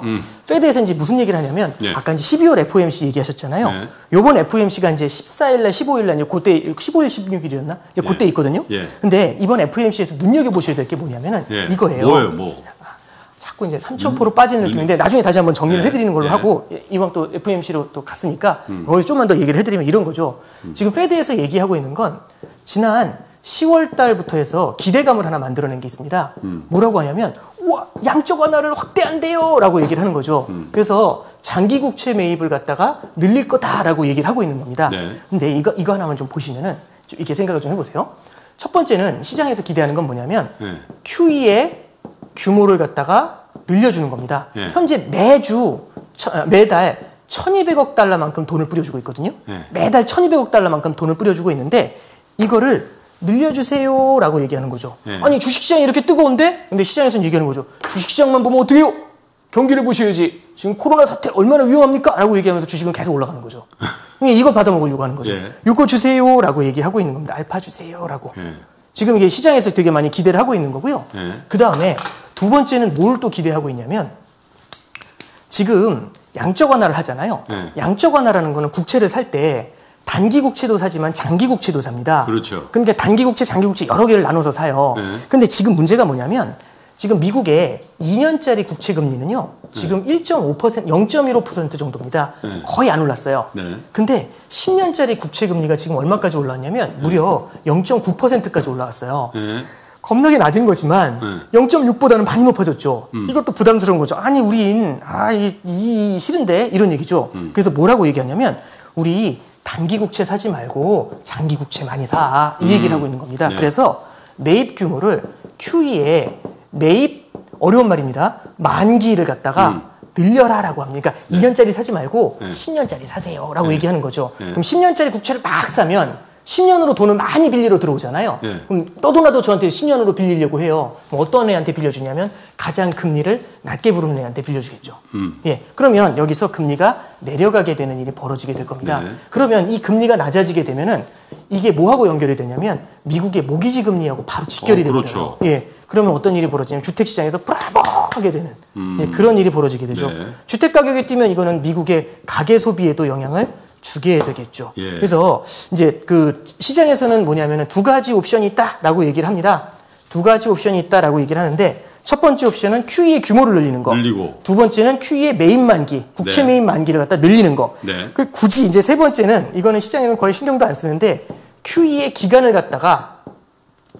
Fed에서 이제 무슨 얘기를 하냐면 네. 아까 이제 12월 FOMC 얘기하셨잖아요. 네. 요번 FOMC가 이제 14일 날 15일 날 이제 그때 15일 16일이었나? 이제 그때 예. 있거든요. 예. 근데 이번 FOMC에서 눈여겨 보셔야 될 게 뭐냐면은 예. 이거예요. 뭐예요, 뭐? 자꾸 이제 3,000% 빠지는 느낌인데 나중에 다시 한번 정리를 네. 해드리는 걸로 네. 하고 이왕 또 FOMC로 또 갔으니까 거기서 좀만 더 얘기를 해드리면 이런 거죠. 지금 Fed에서 얘기하고 있는 건 지난 10월 달부터 해서 기대감을 하나 만들어낸 게 있습니다. 뭐라고 하냐면 우와 양적 완화를 확대한대요 라고 얘기를 하는 거죠. 그래서 장기 국채 매입을 갖다가 늘릴 거다라고 얘기를 하고 있는 겁니다. 네. 근데 이거 이거 하나만 좀 보시면은 좀 이렇게 생각을 좀 해보세요. 첫 번째는 시장에서 기대하는 건 뭐냐면 네. QE의 규모를 갖다가 늘려주는 겁니다. 예. 현재 매주 처- 아, 매달 1,200억 달러만큼 돈을 뿌려주고 있거든요. 예. 매달 1,200억 달러만큼 돈을 뿌려주고 있는데 이거를 늘려주세요라고 얘기하는 거죠. 예. 아니 주식시장이 이렇게 뜨거운데? 근데 시장에서는 얘기하는 거죠. 주식시장만 보면 어떡해요? 경기를 보셔야지. 지금 코로나 사태 얼마나 위험합니까? 라고 얘기하면서 주식은 계속 올라가는 거죠. 그러니까 이거 받아먹으려고 하는 거죠. 예. 이거 주세요 라고 얘기하고 있는 겁니다. 알파 주세요 라고. 예. 지금 이게 시장에서 되게 많이 기대를 하고 있는 거고요. 예. 그 다음에 두 번째는 뭘 또 기대하고 있냐면 지금 양적 완화를 하잖아요. 네. 양적 완화라는 거는 국채를 살 때 단기 국채도 사지만 장기 국채도 삽니다. 그렇죠. 그러니까 단기 국채, 장기 국채 여러 개를 나눠서 사요. 네. 근데 지금 문제가 뭐냐면 지금 미국의 2년짜리 국채 금리는요. 지금 1.5% 0.15% 정도입니다. 네. 거의 안 올랐어요. 네. 근데 10년짜리 국채 금리가 지금 얼마까지 올랐냐면 무려 0.9%까지 올라왔어요. 예. 겁나게 낮은 거지만 네. 0.6보다는 많이 높아졌죠. 음. 이것도 부담스러운 거죠. 아니 우린 아이 이 싫은데 이런 얘기죠. 음. 그래서 뭐라고 얘기하냐면 우리 단기 국채 사지 말고 장기 국채 많이 사. 이 얘기를 하고 있는 겁니다. 네. 그래서 매입 규모를 QE에 매입 어려운 말입니다. 만기를 갖다가 늘려라라고 합니다. 그러니까 2년짜리 사지 말고 음. 네. 10년짜리 사세요라고 네. 얘기하는 거죠. 네. 그럼 10년짜리 국채를 막 사면 10년으로 돈을 많이 빌리러 들어오잖아요. 네. 그럼 떠도나도 저한테 10년으로 빌리려고 해요. 그럼 어떤 애한테 빌려주냐면 가장 금리를 낮게 부르는 애한테 빌려주겠죠. 음. 예, 그러면 여기서 금리가 내려가게 되는 일이 벌어지게 될 겁니다. 네. 그러면 이 금리가 낮아지게 되면은 이게 뭐하고 연결이 되냐면 미국의 모기지 금리하고 바로 직결이 어, 되버려요. 그렇죠. 예, 그러면 어떤 일이 벌어지냐면 주택 시장에서 브라보 하게 되는 예, 그런 일이 벌어지게 되죠. 네. 주택 가격이 뛰면 이거는 미국의 가계 소비에도 영향을 주게 되겠죠. 예. 그래서 이제 그 시장에서는 뭐냐면은 두 가지 옵션이 있다라고 얘기를 합니다. 두 가지 옵션이 있다라고 얘기를 하는데 첫 번째 옵션은 QE의 규모를 늘리는 거. 늘리고. 두 번째는 QE의 매입 만기, 국채 네. 매입 만기를 갖다 늘리는 거. 네. 그 굳이 이제 세 번째는 이거는 시장에는 거의 신경도 안 쓰는데 QE의 기간을 갖다가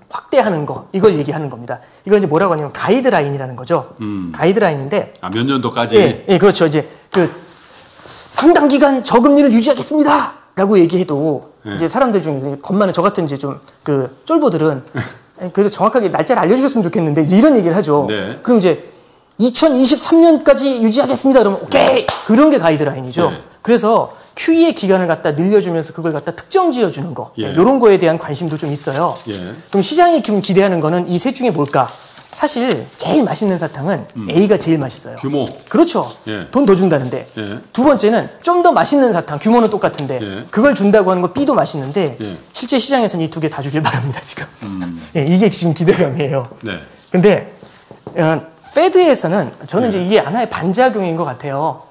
확대하는 거 이걸 얘기하는 겁니다. 이거 이제 뭐라고 하냐면 가이드라인이라는 거죠. 가이드라인인데 아, 몇 년도까지? 예, 예, 그렇죠. 이제 그 상당 기간 저금리를 유지하겠습니다. 라고 얘기해도 예. 이제 사람들 중에서 이제 겁 많은 저 같은 이제 좀 그 쫄보들은 아니, 그래도 정확하게 날짜를 알려주셨으면 좋겠는데 이제 이런 얘기를 하죠. 네. 그럼 이제 2023년까지 유지하겠습니다. 그러면 오케이 그런 게 가이드라인이죠. 네. 그래서 QE의 기간을 갖다 늘려주면서 그걸 갖다 특정 지어주는 거 예. 이런 거에 대한 관심도 좀 있어요. 예. 그럼 시장이 지금 기대하는 거는 이 셋 중에 뭘까? 사실 제일 맛있는 사탕은 A가 제일 맛있어요. 규모. 그렇죠. 예. 돈 더 준다는데. 예. 두 번째는 좀 더 맛있는 사탕, 규모는 똑같은데 예. 그걸 준다고 하는 거 B도 맛있는데 예. 실제 시장에서는 이 두 개 다 주길 바랍니다 지금. 예, 이게 지금 기대감이에요. 네. 근데 어, Fed에서는 저는 이제 이게 하나의 반작용인 것 같아요.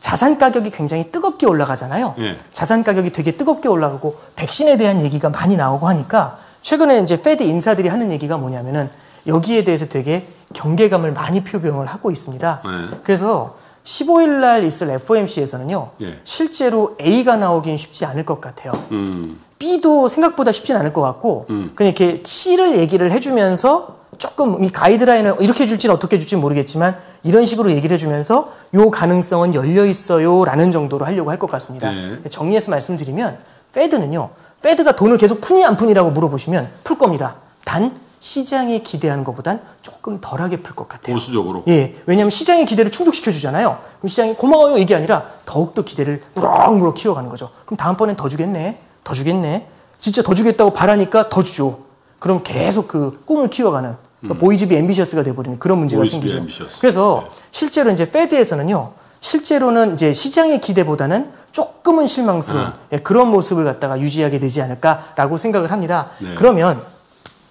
자산 가격이 굉장히 뜨겁게 올라가잖아요. 예. 자산 가격이 되게 뜨겁게 올라가고 백신에 대한 얘기가 많이 나오고 하니까 최근에 이제 Fed 인사들이 하는 얘기가 뭐냐면은 여기에 대해서 되게 경계감을 많이 표명을 하고 있습니다. 네. 그래서 15일 날 있을 FOMC에서는요. 예. 실제로 A가 나오긴 쉽지 않을 것 같아요. 음. B도 생각보다 쉽진 않을 것 같고 음. 그냥 이렇게 C를 얘기를 해주면서 조금 이 가이드라인을 이렇게 줄지는 어떻게 줄지 모르겠지만 이런 식으로 얘기를 해주면서 요 가능성은 열려 있어요라는 정도로 하려고 할 것 같습니다. 네. 정리해서 말씀드리면 페드는요. Fed가 돈을 계속 푸니 안 푸니라고 물어보시면 풀 겁니다. 단 시장이 기대하는 것보단 조금 덜하게 풀 것 같아요. 보수적으로. 예, 왜냐하면 시장의 기대를 충족시켜 주잖아요. 그럼 시장이 고마워요 이게 아니라 더욱더 기대를 무럭무럭 키워가는 거죠. 그럼 다음번엔 더 주겠네, 더 주겠네. 진짜 더 주겠다고 바라니까 더 주죠. 그럼 계속 그 꿈을 키워가는 그러니까 boys be ambitious가 돼버리는 그런 문제가 생기죠. ambitious. 그래서 실제로 이제 Fed에서는요. 실제로는 이제 시장의 기대보다는 조금은 실망스러운 예, 그런 모습을 갖다가 유지하게 되지 않을까라고 생각을 합니다. 네. 그러면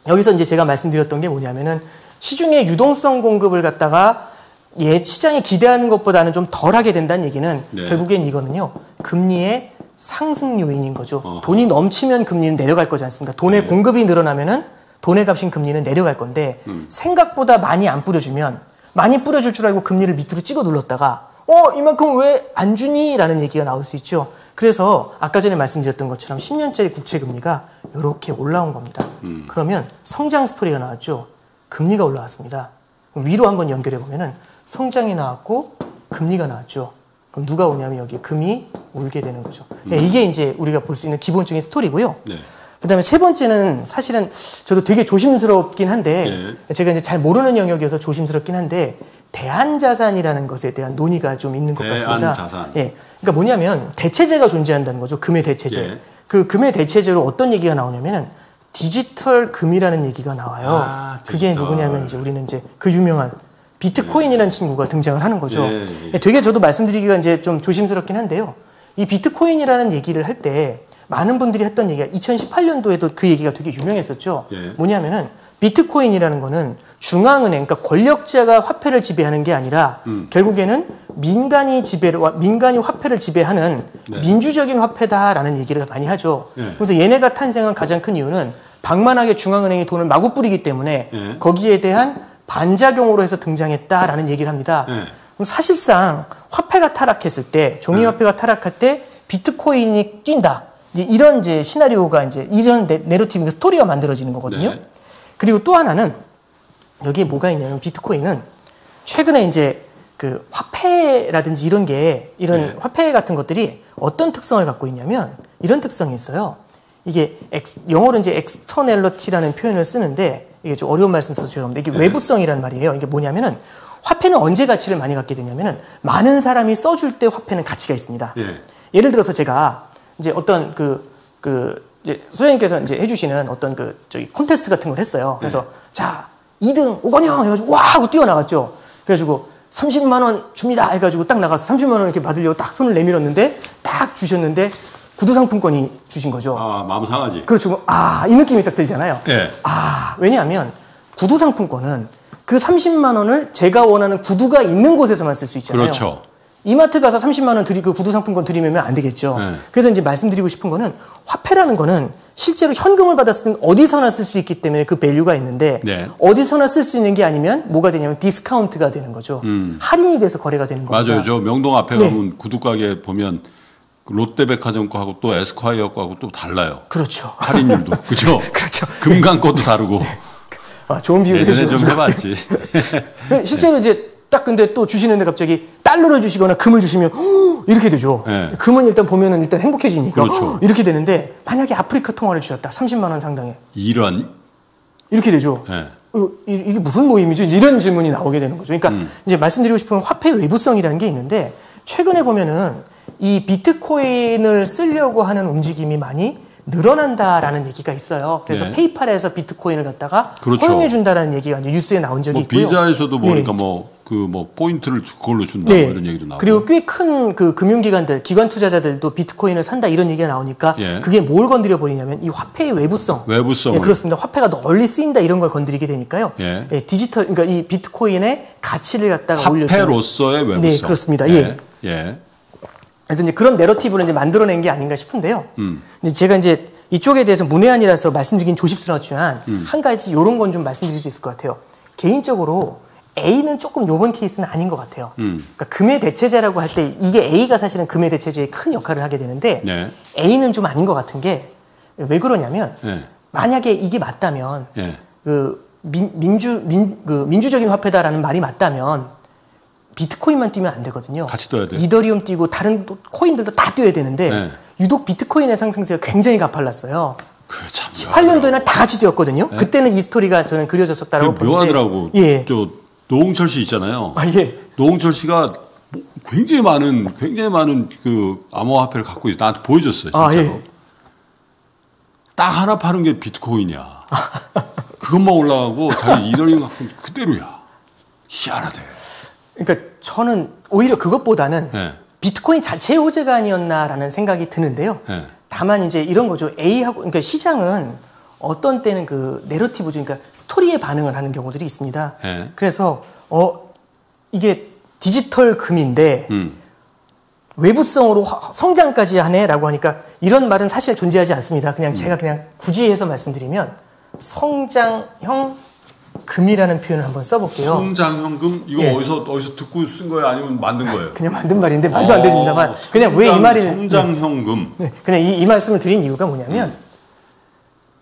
여기서 이제 제가 말씀드렸던 게 뭐냐면은 시중에 유동성 공급을 갖다가 예, 시장이 기대하는 것보다는 좀 덜하게 된다는 얘기는 네. 결국엔 이거는요 금리의 상승 요인인 거죠. 어허. 돈이 넘치면 금리는 내려갈 거지 않습니까? 돈의 네. 공급이 늘어나면은 돈의 값인 금리는 내려갈 건데 음. 생각보다 많이 안 뿌려주면 많이 뿌려줄 줄 알고 금리를 밑으로 찍어 눌렀다가 어 이만큼 왜 안 주니?라는 얘기가 나올 수 있죠. 그래서 아까 전에 말씀드렸던 것처럼 10년짜리 국채 금리가 이렇게 올라온 겁니다. 음. 그러면 성장 스토리가 나왔죠. 금리가 올라왔습니다. 위로 한번 연결해 보면은 성장이 나왔고 금리가 나왔죠. 그럼 누가 오냐면 여기 금이 울게 되는 거죠. 예, 이게 이제 우리가 볼 수 있는 기본적인 스토리고요. 네. 그다음에 세 번째는 사실은 저도 되게 조심스럽긴 한데 제가 이제 잘 모르는 영역이어서 조심스럽긴 한데 대한자산이라는 것에 대한 논의가 좀 있는 것 같습니다. 대한자산. 예, 그러니까 뭐냐면 대체제가 존재한다는 거죠. 금의 대체제. 예. 그 금의 대체제로 어떤 얘기가 나오냐면은 디지털 금이라는 얘기가 나와요. 아, 그게. 누구냐면 이제 우리는 이제 그 유명한 비트코인이라는 친구가 등장을 하는 거죠. 예, 예. 되게 저도 말씀드리기가 이제 좀 조심스럽긴 한데요. 이 비트코인이라는 얘기를 할 때 많은 분들이 했던 얘기가 2018년도에도 그 얘기가 되게 유명했었죠. 예. 뭐냐면은 비트코인이라는 거는 중앙은행, 그러니까 권력자가 화폐를 지배하는 게 아니라 음. 결국에는 민간이 지배를 민간이 화폐를 지배하는 네. 민주적인 화폐다라는 얘기를 많이 하죠. 예. 그래서 얘네가 탄생한 가장 큰 이유는 방만하게 중앙은행이 돈을 마구 뿌리기 때문에 예. 거기에 대한 반작용으로 해서 등장했다라는 얘기를 합니다. 예. 그럼 사실상 화폐가 타락했을 때 종이 화폐가 타락할 때 비트코인이 뛴다. 이제 이런 이제 시나리오가 이제 이런 네- 내러티브 스토리가 만들어지는 거거든요. 네. 그리고 또 하나는 여기에 뭐가 있냐면 비트코인은 최근에 이제 그 화폐라든지 이런 게 이런 네. 화폐 같은 것들이 어떤 특성을 갖고 있냐면 이런 특성이 있어요. 이게 ex, 영어로 이제 externality라는 표현을 쓰는데 이게 좀 어려운 말씀 써서 죄송합니다. 이게 외부성이란 말이에요. 이게 뭐냐면은 화폐는 언제 가치를 많이 갖게 되냐면은 많은 사람이 써줄 때 화폐는 가치가 있습니다. 예. 예를 들어서 제가 이제 어떤 그, 그, 이제 소장님께서 이제 해주시는 어떤 그, 저기 콘테스트 같은 걸 했어요. 그래서 자, 2등 오건영 해가지고 와! 하고 뛰어나갔죠. 그래가지고 30만 원 줍니다. 해가지고 딱 나가서 30만 원 이렇게 받으려고 딱 손을 내밀었는데 딱 주셨는데 구두 상품권이 주신 거죠. 아 마음 상하지. 그렇죠. 아, 이 느낌이 딱 들잖아요. 예. 아, 왜냐하면 구두 상품권은 그 30만 원을 제가 원하는 구두가 있는 곳에서만 쓸 수 있잖아요. 그렇죠. 이마트 가서 30만 원 드리 그 구두 상품권 드리면 안 되겠죠. 네. 그래서 이제 말씀드리고 싶은 거는 화폐라는 거는 실제로 현금을 받았을 때 어디서나 쓸 수 있기 때문에 그 value가 있는데 네. 어디서나 쓸 수 있는 게 아니면 뭐가 되냐면 discount가 되는 거죠. 할인이 돼서 거래가 되는. 음. 맞아요. 저 명동 앞에 네. 가면 구두 가게 보면 그 롯데백화점 거하고 또 에스콰이어 거하고 또 달라요. 그렇죠. 할인율도 그죠? 그렇죠. 금강 것도 다르고. 아, 좋은 비유 예전에 좀 해봤지. 네, 실제로 이제 딱 근데 또 주시는데 갑자기 달러를 주시거나 금을 주시면 "헉!" 이렇게 되죠. 네. 금은 일단 보면은 일단 행복해지니까 그렇죠. "헉!" 이렇게 되는데 만약에 아프리카 통화를 주셨다 30만 원 상당의 이런. 이렇게 되죠. 예. 어, 이- 이게 무슨 모임이죠? 이런 질문이 나오게 되는 거죠. 그러니까 음. 이제 말씀드리고 싶은 건 화폐 외부성이라는 게 있는데 최근에 보면은 이 비트코인을 쓰려고 하는 움직임이 많이 늘어난다라는 얘기가 있어요. 그래서 네. 페이팔에서 비트코인을 갖다가 그렇죠. 허용해 준다라는 얘기가 뉴스에 나온 적이 뭐 있고요. 비자에서도 네. 보니까 뭐 그 뭐 포인트를 주- 그걸로 준다 뭐 이런 얘기도 나오고. 그리고 꽤 큰 그 금융기관들, 기관 투자자들도 비트코인을 산다 이런 얘기가 나오니까 예. 그게 뭘 건드려 버리냐면 이 화폐의 외부성. 외부성을. 예, 그렇습니다. 화폐가 널리 쓰인다 이런 걸 건드리게 되니까요. 예. 디지털 그러니까 이 비트코인의 가치를 갖다가 화폐로서의 외부성. 네, 그렇습니다. 예. 예. 그래서 이제 그런 내러티브를 이제 만들어낸 게 아닌가 싶은데요. 음. 근데 제가 이제 이쪽에 대해서 문외한이라서 말씀드리긴 조심스러웠지만 음. 한 가지 이런 건 좀 말씀드릴 수 있을 것 같아요. 개인적으로 A는 조금 요번 케이스는 아닌 것 같아요. 음. 그러니까 금의 대체제라고 할 때 이게 A가 사실은 금의 대체제에 큰 역할을 하게 되는데 네. A는 좀 아닌 것 같은 게 왜 그러냐면 예. 만약에 이게 맞다면 예. 그 민, 민주 민, 그 민주적인 화폐다라는 말이 맞다면 비트코인만 뛰면 안 되거든요. 같이 떠야 돼요. 이더리움 뛰고 다른 또 코인들도 다 뛰어야 되는데 네. 유독 비트코인의 상승세가 굉장히 가팔랐어요. 그참 18년도에는 다 같이 뛰었거든요. 그때는 이 스토리가 저는 그려졌었다고 그 묘하더라고. 예. 저 노홍철 씨 있잖아요. 아 예. 노홍철 씨가 뭐 굉장히 많은 굉장히 많은 그 암호화폐를 갖고 있어 나한테 보여줬어요. 진짜로. 아, 예. 딱 하나 파는 게 비트코인이야. 그것만 올라가고 자기 이더리움 갖고 그대로야. 희한하대. 그러니까 저는 오히려 그것보다는 예. 비트코인 자체의 호재가 아니었나라는 생각이 드는데요. 예. 다만 이제 이런 거죠. A하고 그러니까 시장은 어떤 때는 그 내러티브죠. 그러니까 스토리에 반응을 하는 경우들이 있습니다. 예. 그래서 어 이게 디지털 금인데 음. 외부성으로 화- 성장까지 하네라고 하니까 이런 말은 사실 존재하지 않습니다. 그냥 제가 그냥 굳이 해서 말씀드리면 성장형 금이라는 표현을 한번 써볼게요. 성장현금 이거 예. 어디서 어디서 듣고 쓴 거예요? 아니면 만든 거예요? 그냥 만든 말인데 말도 안 어, 됩니다만 그냥 왜 이 말을 성장현금 네, 그냥 이, 이 말씀을 드린 이유가 뭐냐면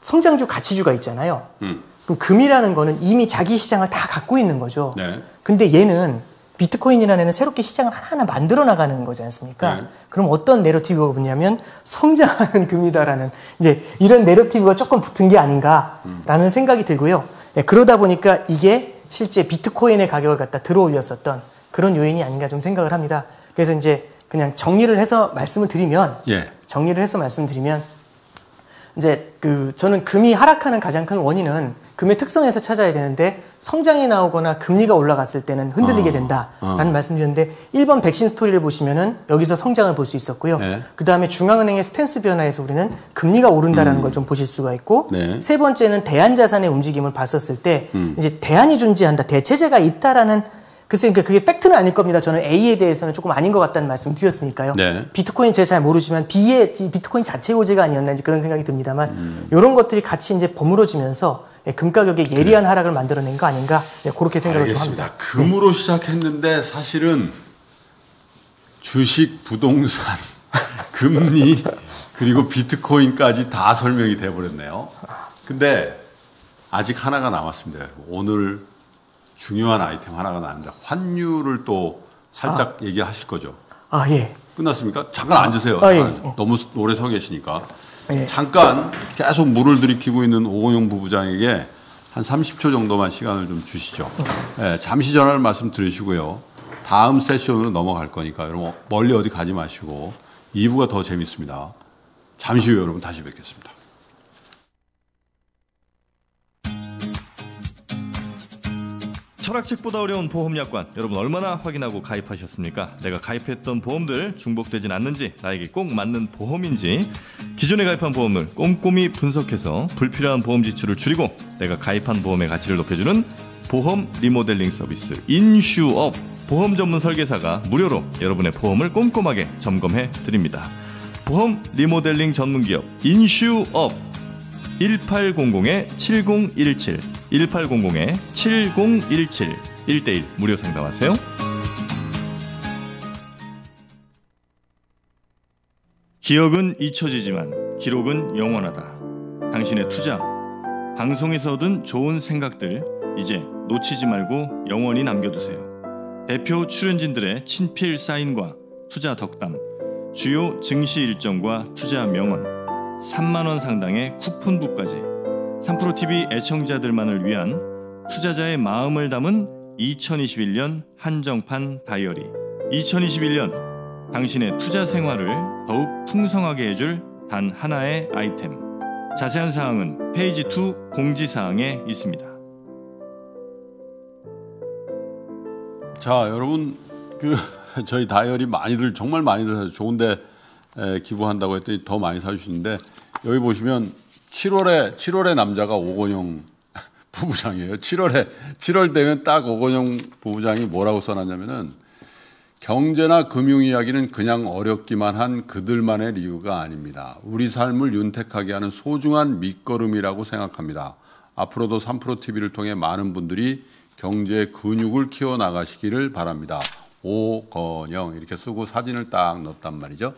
성장주 가치주가 있잖아요. 음. 그럼 금이라는 거는 이미 자기 시장을 다 갖고 있는 거죠. 네. 근데 얘는 비트코인이라는 애는 새롭게 시장을 하나하나 만들어 나가는 거지 않습니까? 네. 그럼 어떤 narrative가 붙냐면 성장하는 금이다라는 이제 이런 narrative가 조금 붙은 게 아닌가라는 생각이 들고요. 네, 그러다 보니까 이게 실제 비트코인의 가격을 갖다 들어 올렸었던 그런 요인이 아닌가 좀 생각을 합니다. 그래서 이제 그냥 정리를 해서 말씀을 드리면 예. 정리를 해서 말씀드리면 이제 그 저는 금이 하락하는 가장 큰 원인은 금의 특성에서 찾아야 되는데 성장이 나오거나 금리가 올라갔을 때는 흔들리게 어, 된다라는 말씀드렸는데 1번 백신 스토리를 보시면은 여기서 성장을 볼 수 있었고요. 네. 그 다음에 중앙은행의 stance 변화에서 우리는 금리가 오른다라는 걸 좀 보실 수가 있고 음. 네. 음. 세 번째는 대안 자산의 움직임을 봤었을 때 이제 대안이 존재한다, 대체제가 있다라는 글쎄 그러니까 그게 팩트는 아닐 겁니다. 저는 A에 대해서는 조금 아닌 것 같다는 말씀 드렸으니까요. 네. 비트코인 제가 잘 모르지만 B의 이 비트코인 자체 호재가 아니었나 이제 그런 생각이 듭니다만 음. 이런 것들이 같이 이제 버무러지면서 예, 금 가격의 예리한 하락을 만들어낸 거 아닌가 예, 그렇게 생각을 좀 알겠습니다. 합니다. 금으로 시작했는데 사실은 주식, 부동산, 금리 그리고 비트코인까지 다 설명이 돼 버렸네요. 근데 아직 하나가 남았습니다. 오늘 중요한 아이템 하나가 남습니다. 환율을 또 살짝 얘기하실 거죠. 아 예. 끝났습니까? 잠깐 앉으세요. 아, 예. 잠깐. 너무 오래 서 계시니까. 예. 잠깐 계속 물을 들이키고 있는 오건영 부부장에게 한 30초 정도만 시간을 좀 주시죠. 예, 잠시 전화를 말씀 들으시고요. 다음 세션으로 넘어갈 거니까 여러분 멀리 어디 가지 마시고 2부가 더 재밌습니다. 잠시 후에 여러분 다시 뵙겠습니다. 철학책보다 어려운 보험약관 여러분 얼마나 확인하고 가입하셨습니까? 내가 가입했던 보험들 중복되진 않는지 나에게 꼭 맞는 보험인지 기존에 가입한 보험을 꼼꼼히 분석해서 불필요한 보험 지출을 줄이고 내가 가입한 보험의 가치를 높여주는 보험 리모델링 서비스 인슈업 보험 전문 설계사가 무료로 여러분의 보험을 꼼꼼하게 점검해 드립니다. 보험 리모델링 전문 기업 인슈업 1800-7017 1800-7017 1대1 무료 상담하세요. 기억은 잊혀지지만 기록은 영원하다. 당신의 투자, 방송에서 얻은 좋은 생각들 이제 놓치지 말고 영원히 남겨두세요. 대표 출연진들의 친필 사인과 투자 덕담, 주요 증시 일정과 투자 명언, 3만 원 상당의 쿠폰북까지 3프로TV 애청자들만을 위한 투자자의 마음을 담은 2021년 한정판 다이어리 2021년 당신의 투자 생활을 더욱 풍성하게 해줄 단 하나의 아이템 자세한 사항은 페이지 2 공지사항에 있습니다. 자, 여러분 그 저희 다이어리 많이들 정말 많이들 좋은데 에, 기부한다고 했더니 더 많이 사주시는데 여기 보시면 7월에 7월에 남자가 오건영 부부장이에요. 7월에 7월 되면 딱 오건영 부부장이 뭐라고 써놨냐면은 경제나 금융 이야기는 그냥 어렵기만 한 그들만의 이유가 아닙니다. 우리 삶을 윤택하게 하는 소중한 밑거름이라고 생각합니다. 앞으로도 3프로 TV를 통해 많은 분들이 경제 근육을 키워 나가시기를 바랍니다. 오건영 이렇게 쓰고 사진을 딱 넣었단 말이죠.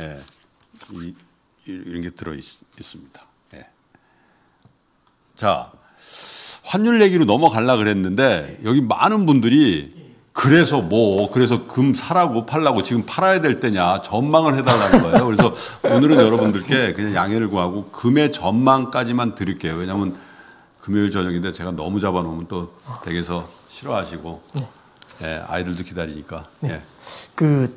예, 이, 이런 게 들어 있, 습니다 예. 자, 환율 얘기로 넘어가려 그랬는데 여기 많은 분들이 그래서 뭐 그래서 금 사라고 팔라고 지금 팔아야 될 때냐 전망을 해달라는 거예요. 그래서 오늘은 여러분들께 그냥 양해를 구하고 금의 전망까지만 드릴게요. 왜냐하면 금요일 저녁인데 제가 너무 잡아놓으면 또 댁에서 싫어하시고 예, 아이들도 기다리니까 예. 그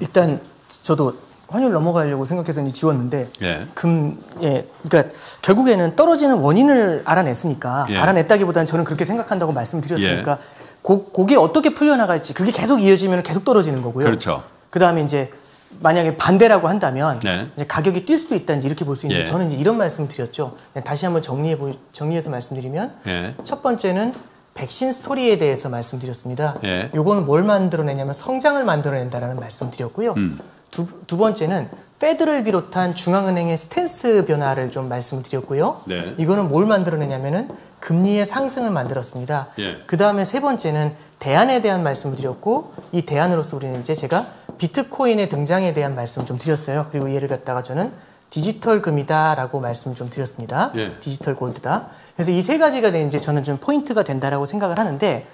일단 저도 환율 넘어가려고 생각해서 이제 지웠는데 예. 금, 예, 그러니까 결국에는 떨어지는 원인을 알아냈으니까 예. 알아냈다기보다는 저는 그렇게 생각한다고 말씀을 드렸으니까 고, 그게 어떻게 풀려나갈지 그게 계속 이어지면 계속 떨어지는 거고요. 그렇죠. 그다음에 이제 만약에 반대라고 한다면 네. 이제 가격이 뛸 수도 있다는지 이렇게 볼 수 있는데 예. 저는 이제 이런 말씀 드렸죠. 다시 한번 정리해 보, 정리해서 말씀드리면 예. 첫 번째는 백신 스토리에 대해서 말씀드렸습니다. 예. 요거는 뭘 만들어내냐면 성장을 만들어낸다라는 말씀드렸고요. 음. 두, 두 번째는 페드를 비롯한 중앙은행의 스탠스 변화를 좀 말씀드렸고요. 네. 이거는 뭘 만들어내냐면은 금리의 상승을 만들었습니다. 예. 그 다음에 세 번째는 대안에 대한 말씀을 드렸고 이 대안으로서 우리는 이제 제가 비트코인의 등장에 대한 말씀을 좀 드렸어요. 그리고 얘를 갖다가 저는 디지털 금이다라고 말씀을 좀 드렸습니다. 예. digital gold다. 그래서 이 세 가지가 이제 저는 좀 포인트가 된다라고 생각을 하는데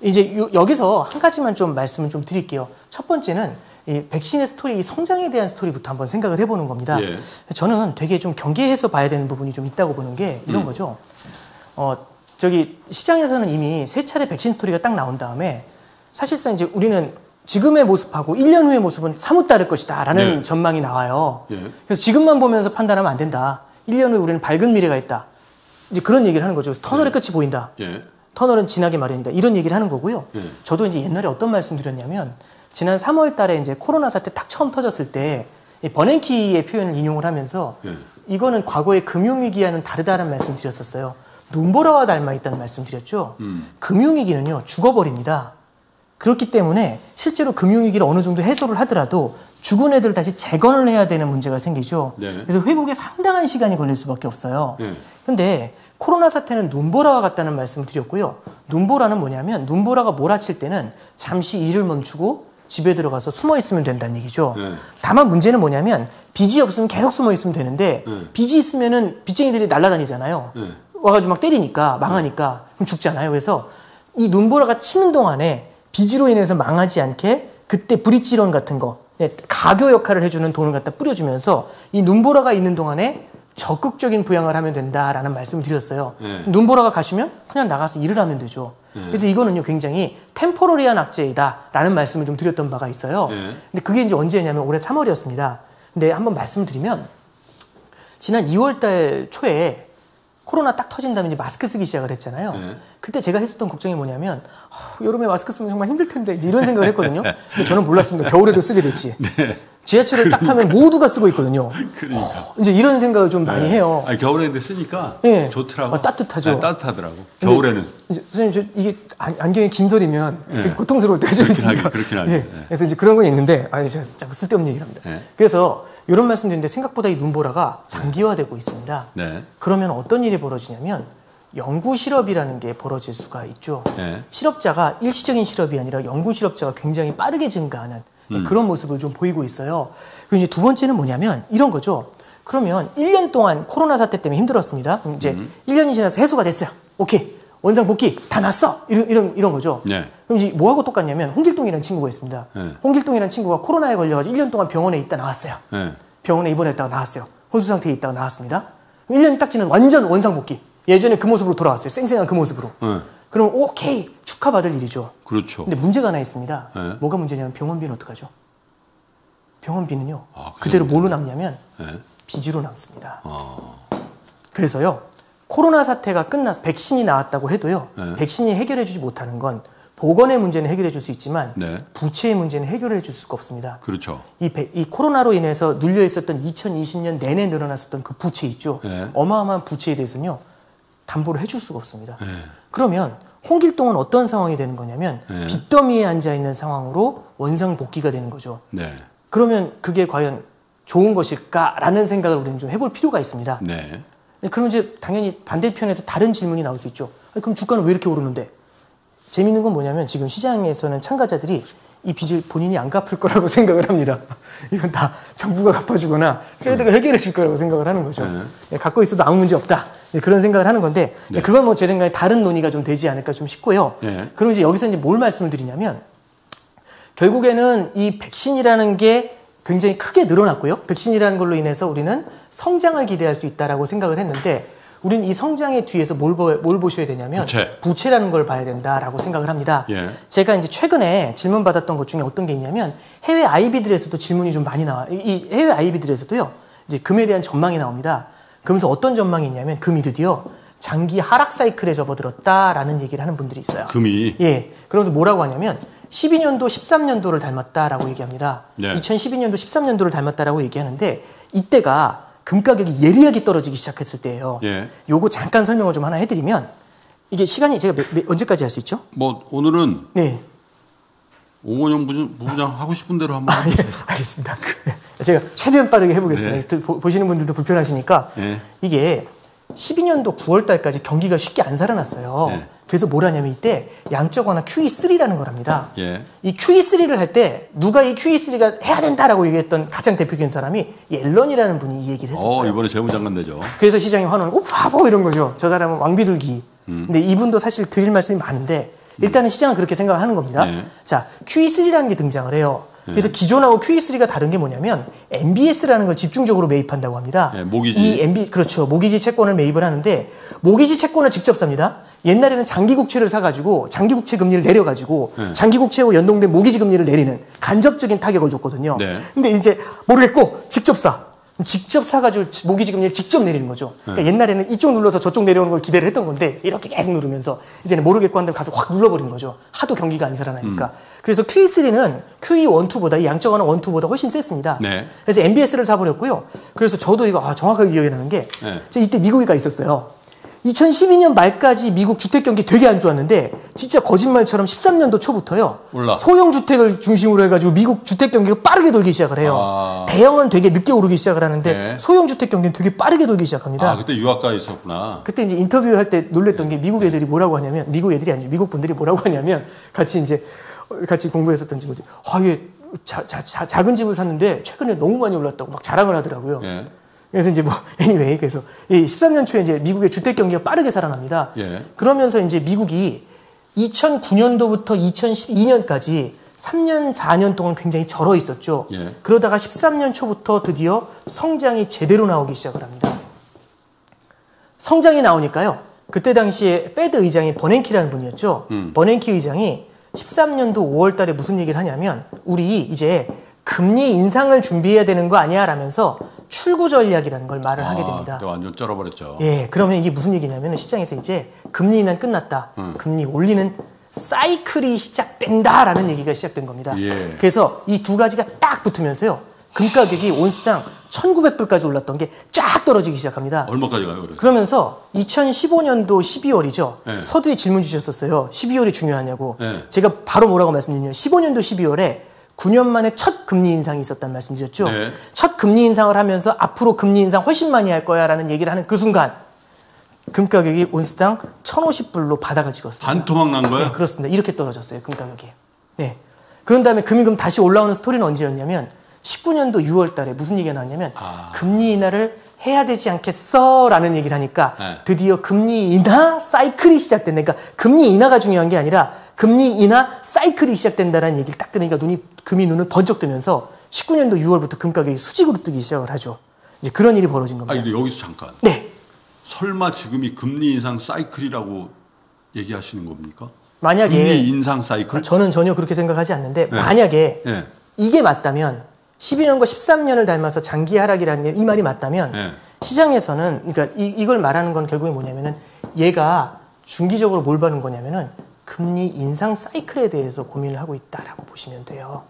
이제 요- 여기서 한 가지만 좀 말씀을 좀 드릴게요. 첫 번째는 이 백신의 스토리, 이 성장에 대한 스토리부터 한번 생각을 해보는 겁니다. 예. 저는 되게 좀 경계해서 봐야 되는 부분이 좀 있다고 보는 게 이런 음. 거죠. 어, 저기 시장에서는 이미 세 차례 백신 스토리가 딱 나온 다음에 사실상 이제 우리는 지금의 모습하고 1년 후의 모습은 사뭇 다를 것이다 라는 네. 전망이 나와요. 예. 그래서 지금만 보면서 판단하면 안 된다. 1년 후에 우리는 밝은 미래가 있다. 이제 그런 얘기를 하는 거죠. 터널의 끝이 보인다. 예. 터널은 지나기 마련이다. 이런 얘기를 하는 거고요. 예. 저도 이제 옛날에 어떤 말씀 드렸냐면 지난 3월 달에 이제 코로나 사태 딱 처음 터졌을 때이 버냉키의 표현을 인용을 하면서 예. 이거는 과거의 금융위기와는 다르다는 말씀 드렸었어요. 눈보라와 닮아 있다는 말씀 드렸죠. 음. 금융위기는요, 죽어버립니다. 그렇기 때문에 실제로 금융위기를 어느 정도 해소를 하더라도 죽은 애들 다시 재건을 해야 되는 문제가 생기죠. 네. 그래서 회복에 상당한 시간이 걸릴 수밖에 없어요. 예. 근데 코로나 사태는 눈보라와 같다는 말씀을 드렸고요. 눈보라는 뭐냐면 눈보라가 몰아칠 때는 잠시 일을 멈추고 집에 들어가서 숨어 있으면 된다는 얘기죠. 네. 다만 문제는 뭐냐면 빚이 없으면 계속 숨어 있으면 되는데 네. 빚이 있으면은 빚쟁이들이 날아다니잖아요. 네. 와가지고 막 때리니까 망하니까 그럼 죽잖아요. 그래서 이 눈보라가 치는 동안에 빚으로 인해서 망하지 않게 그때 브릿지론 같은 거 네, 가교 역할을 해주는 돈을 갖다 뿌려주면서 이 눈보라가 있는 동안에 적극적인 부양을 하면 된다라는 말씀을 드렸어요. 네. 눈보라가 가시면 그냥 나가서 일을 하면 되죠. 그래서 이거는요 굉장히 템포러리한 악재이다라는 말씀을 좀 드렸던 바가 있어요. 네. 근데 그게 이제 언제냐면 올해 3월이었습니다. 근데 한번 말씀드리면 지난 2월달 초에 코로나 딱 터진 다음에 이제 마스크 쓰기 시작을 했잖아요. 네. 그때 제가 했었던 걱정이 뭐냐면 어, 여름에 마스크 쓰면 정말 힘들 텐데 이제 이런 생각을 했거든요. 근데 저는 몰랐습니다. 겨울에도 쓰게 됐지. 지하철을 딱 타면 모두가 쓰고 있거든요. 그러니까. 이제 이런 생각을 좀 많이 해요. 아니, 겨울에 근데 쓰니까 예. 좋더라고. 어, 따뜻하죠. 네, 따뜻하더라고. 겨울에는. 이제 선생님 저 이게 안- 안경이 김설이면 예. 되게 고통스러울 때가 좀 있습니다. 그렇긴 하죠. 예. 예. 그래서 이제 그런 건 있는데 아니 제가 자꾸 쓸데없는 얘기를 합니다. 예. 그래서 이런 말씀 드리는데 생각보다 이 눈보라가 장기화되고 있습니다. 네. 그러면 어떤 일이 벌어지냐면 연구 실업이라는 게 벌어질 수가 있죠. 예. 실업자가 일시적인 실업이 아니라 연구 실업자가 굉장히 빠르게 증가하는 음. 그런 모습을 좀 보이고 있어요. 그리고 이제 두 번째는 뭐냐면 이런 거죠. 그러면 1년 동안 코로나 사태 때문에 힘들었습니다. 이제 음. 1년이 지나서 해소가 됐어요. 오케이. 원상 복귀 다 났어. 이런 이런 이런 거죠. 네. 그럼 이제 뭐하고 똑같냐면 홍길동이라는 친구가 있습니다. 네. 홍길동이라는 친구가 코로나에 걸려 가지고 1년 동안 병원에 있다 나왔어요. 예. 병원에 입원했다가 나왔어요. 혼수 상태에 있다가 나왔습니다. 1년이 딱 지난 완전 원상 복귀. 예전에 그 모습으로 돌아왔어요. 쌩쌩한 그 모습으로. 예. 그럼 오케이 축하받을 일이죠. 그렇죠. 근데 문제가 하나 있습니다. 네. 뭐가 문제냐면 병원비는 어떡하죠? 병원비는요. 아, 그대로 뭘로 남냐면 예. 빚으로 남습니다. 어. 그래서요. 코로나 사태가 끝나서 백신이 나왔다고 해도요. 네. 백신이 해결해 주지 못하는 건 보건의 문제는 해결해 줄 수 있지만 네. 부채의 문제는 해결해 줄 수가 없습니다. 그렇죠. 이, 배- 이 코로나로 인해서 눌려 있었던 2020년 내내 늘어났었던 그 부채 있죠. 네. 어마어마한 부채에 대해서는요. 담보를 해줄 수가 없습니다. 네. 그러면 홍길동은 어떤 상황이 되는 거냐면 네. 빚더미에 앉아 있는 상황으로 원상 복귀가 되는 거죠. 네. 그러면 그게 과연 좋은 것일까라는 생각을 우리는 좀 해볼 필요가 있습니다. 네. 그러면 이제 당연히 반대편에서 다른 질문이 나올 수 있죠. 그럼 주가는 왜 이렇게 오르는데? 재밌는 건 뭐냐면 지금 시장에서는 참가자들이 이 빚을 본인이 안 갚을 거라고 생각을 합니다. 이건 다 정부가 갚아주거나 페드가 해결해 줄 거라고 생각을 하는 거죠. 네. 예, 갖고 있어도 아무 문제 없다. 예, 그런 생각을 하는 건데 예, 네. 그건 뭐 제 생각에 다른 논의가 좀 되지 않을까 좀 싶고요. 네. 그럼 이제 여기서 이제 뭘 말씀을 드리냐면 결국에는 이 백신이라는 게 굉장히 크게 늘어났고요. 백신이라는 걸로 인해서 우리는 성장을 기대할 수 있다라고 생각을 했는데 우리는 이 성장의 뒤에서 뭘, 보, 뭘 보셔야 되냐면 부채. 라는걸 봐야 된다라고 생각을 합니다. 예. 제가 이제 최근에 질문 받았던 것 중에 어떤 게 있냐면 해외 아이비들에서도 질문이 좀 많이 나와. 이- 이 해외 아이비들에서도요. 이제 금에 대한 전망이 나옵니다. 그러면서 어떤 전망이 있냐면 금이 드디어 장기 하락 사이클에 접어들었다라는 얘기를 하는 분들이 있어요. 금이 예. 그러면서 뭐라고 하냐면 12년도, 13년도를 닮았다라고 얘기합니다. 네. 2012년도, 13년도를 닮았다라고 얘기하는데 이때가 금 가격이 예리하게 떨어지기 시작했을 때예요. 예. 요거 잠깐 설명을 좀 하나 해드리면 이게 시간이 제가 몇- 몇- 언제까지 할 수 있죠? 뭐 오늘은 네. 오건영 부장, 부부장 하고 싶은 대로 한번 아, 예, 알겠습니다. 제가 최대한 빠르게 해보겠습니다. 네. 또 보- 보시는 분들도 불편하시니까 네. 이게 12년도 9월 달까지 경기가 쉽게 안 살아났어요. 네. 그래서 뭘 하냐면 이때 양적 완화 QE3라는 걸 합니다. 예. 이 QE3를 할 때 누가 이 QE3가 해야 된다라고 얘기했던 가장 대표적인 사람이 이 앨런이라는 분이 이 얘기를 했었어요. 어 이번에 재무장관 되죠. 그래서 시장이 환호하고 바보 이런 거죠. 저 사람은 왕비둘기. 근데 이분도 사실 드릴 말씀이 많은데 일단은 시장은 그렇게 생각을 하는 겁니다. 네. 자, QE3라는 게 등장을 해요. 그래서 기존하고 QE3가 다른 게 뭐냐면 MBS라는 걸 집중적으로 매입한다고 합니다. 네, 모기지. 이 MB 그렇죠. 모기지 채권을 매입을 하는데 모기지 채권을 직접 삽니다. 옛날에는 장기 국채를 사가지고 장기 국채 금리를 내려가지고 네. 장기 국채와 연동된 모기지 금리를 내리는 간접적인 타격을 줬거든요. 네. 근데 이제 모르겠고 직접 사. 직접 사가지고 모기 지 금리를 직접 내리는 거죠. 네. 그러니까 옛날에는 이쪽 눌러서 저쪽 내려오는 걸 기대를 했던 건데 이렇게 계속 누르면서 이제는 모르겠고 한데 가서 확 눌러버린 거죠. 하도 경기가 안 살아나니까. 음. 그래서 QE3는 QE1, 2보다 이 양적 완화 1, 2보다 훨씬 셌습니다. 네. 그래서 MBS를 사버렸고요. 그래서 저도 이거 아, 정확하게 기억이 나는 게 네. 이때 미국에 가 있었어요. 2012년 말까지 미국 주택 경기 되게 안 좋았는데 진짜 거짓말처럼 13년도 초부터요. 올라. 소형 주택을 중심으로 해가지고 미국 주택 경기가 빠르게 돌기 시작을 해요. 아. 대형은 되게 늦게 오르기 시작을 하는데 네. 소형 주택 경기는 되게 빠르게 돌기 시작합니다. 아 그때 유학가 있었구나. 그때 이제 인터뷰 할 때 놀랬던 게 미국 애들이 뭐라고 하냐면 미국 애들이 아니지 미국 분들이 뭐라고 하냐면 같이 이제 어, 같이 공부했었던 친구들이 아 이게 자, 자, 자, 작은 집을 샀는데 최근에 너무 많이 올랐다고 막 자랑을 하더라고요. 예. 그래서 이제 뭐 anyway 그래서 이 13년 초에 이제 미국의 주택 경기가 빠르게 살아납니다. 예. 그러면서 이제 미국이 2009년도부터 2012년까지 3년 4년 동안 굉장히 절어 있었죠. 예. 그러다가 13년 초부터 드디어 성장이 제대로 나오기 시작을 합니다. 성장이 나오니까요. 그때 당시에 Fed 의장이 버냉키라는 분이었죠. 버냉키 의장이 13년도 5월 달에 무슨 얘기를 하냐면 우리 이제 금리 인상을 준비해야 되는 거 아니야 라면서 출구 전략이라는 걸 말을 하게 됩니다. 아, 완전 쫄아버렸죠. 예, 그러면 이게 무슨 얘기냐면 시장에서 이제 금리 인하 끝났다. 금리 올리는 사이클이 시작된다라는 얘기가 시작된 겁니다. 예. 그래서 이 두 가지가 딱 붙으면서요. 금 가격이 온스당 1,900불까지 올랐던 게 쫙 떨어지기 시작합니다. 얼마까지 가요 그래? 그러면서 2015년도 12월이죠. 네. 서두에 질문 주셨었어요. 12월이 중요하냐고. 네. 제가 바로 뭐라고 말씀드리냐면 15년도 12월에 9년 만에 첫 금리 인상이 있었다는 말씀드렸죠. 네. 첫 금리 인상을 하면서 앞으로 금리 인상 훨씬 많이 할 거야라는 얘기를 하는 그 순간 금 가격이 온스당 1,050불로 바닥을 찍었어요. 반토막 난 거야? 네, 그렇습니다. 이렇게 떨어졌어요. 금 가격이. 네. 그런 다음에 금이 금 다시 올라오는 스토리는 언제였냐면 19년도 6월 달에 무슨 얘기가 나왔냐면 아. 금리 인하를 해야 되지 않겠어? 라는 얘기를 하니까 네. 드디어 금리 인하 사이클이 시작된다. 그러니까 금리 인하가 중요한 게 아니라 금리 인하 사이클이 시작된다라는 얘기를 딱 들으니까 눈이 금이 눈을 번쩍 뜨면서 19년도 6월부터 금 가격이 수직으로 뜨기 시작을 하죠. 이제 그런 일이 벌어진 아 겁니다. 근데 여기서 잠깐. 네. 설마 지금이 금리 인상 사이클이라고 얘기하시는 겁니까? 만약에 금리 인상 사이클? 저는 전혀 그렇게 생각하지 않는데 네. 만약에 네. 이게 맞다면 12년과 13년을 닮아서 장기 하락이라는 이 말이 맞다면 네. 시장에서는 그러니까 이, 이걸 말하는 건 결국에 뭐냐면은 얘가 중기적으로 뭘 봐는 거냐면은 금리 인상 사이클에 대해서 고민을 하고 있다라고 보시면 돼요.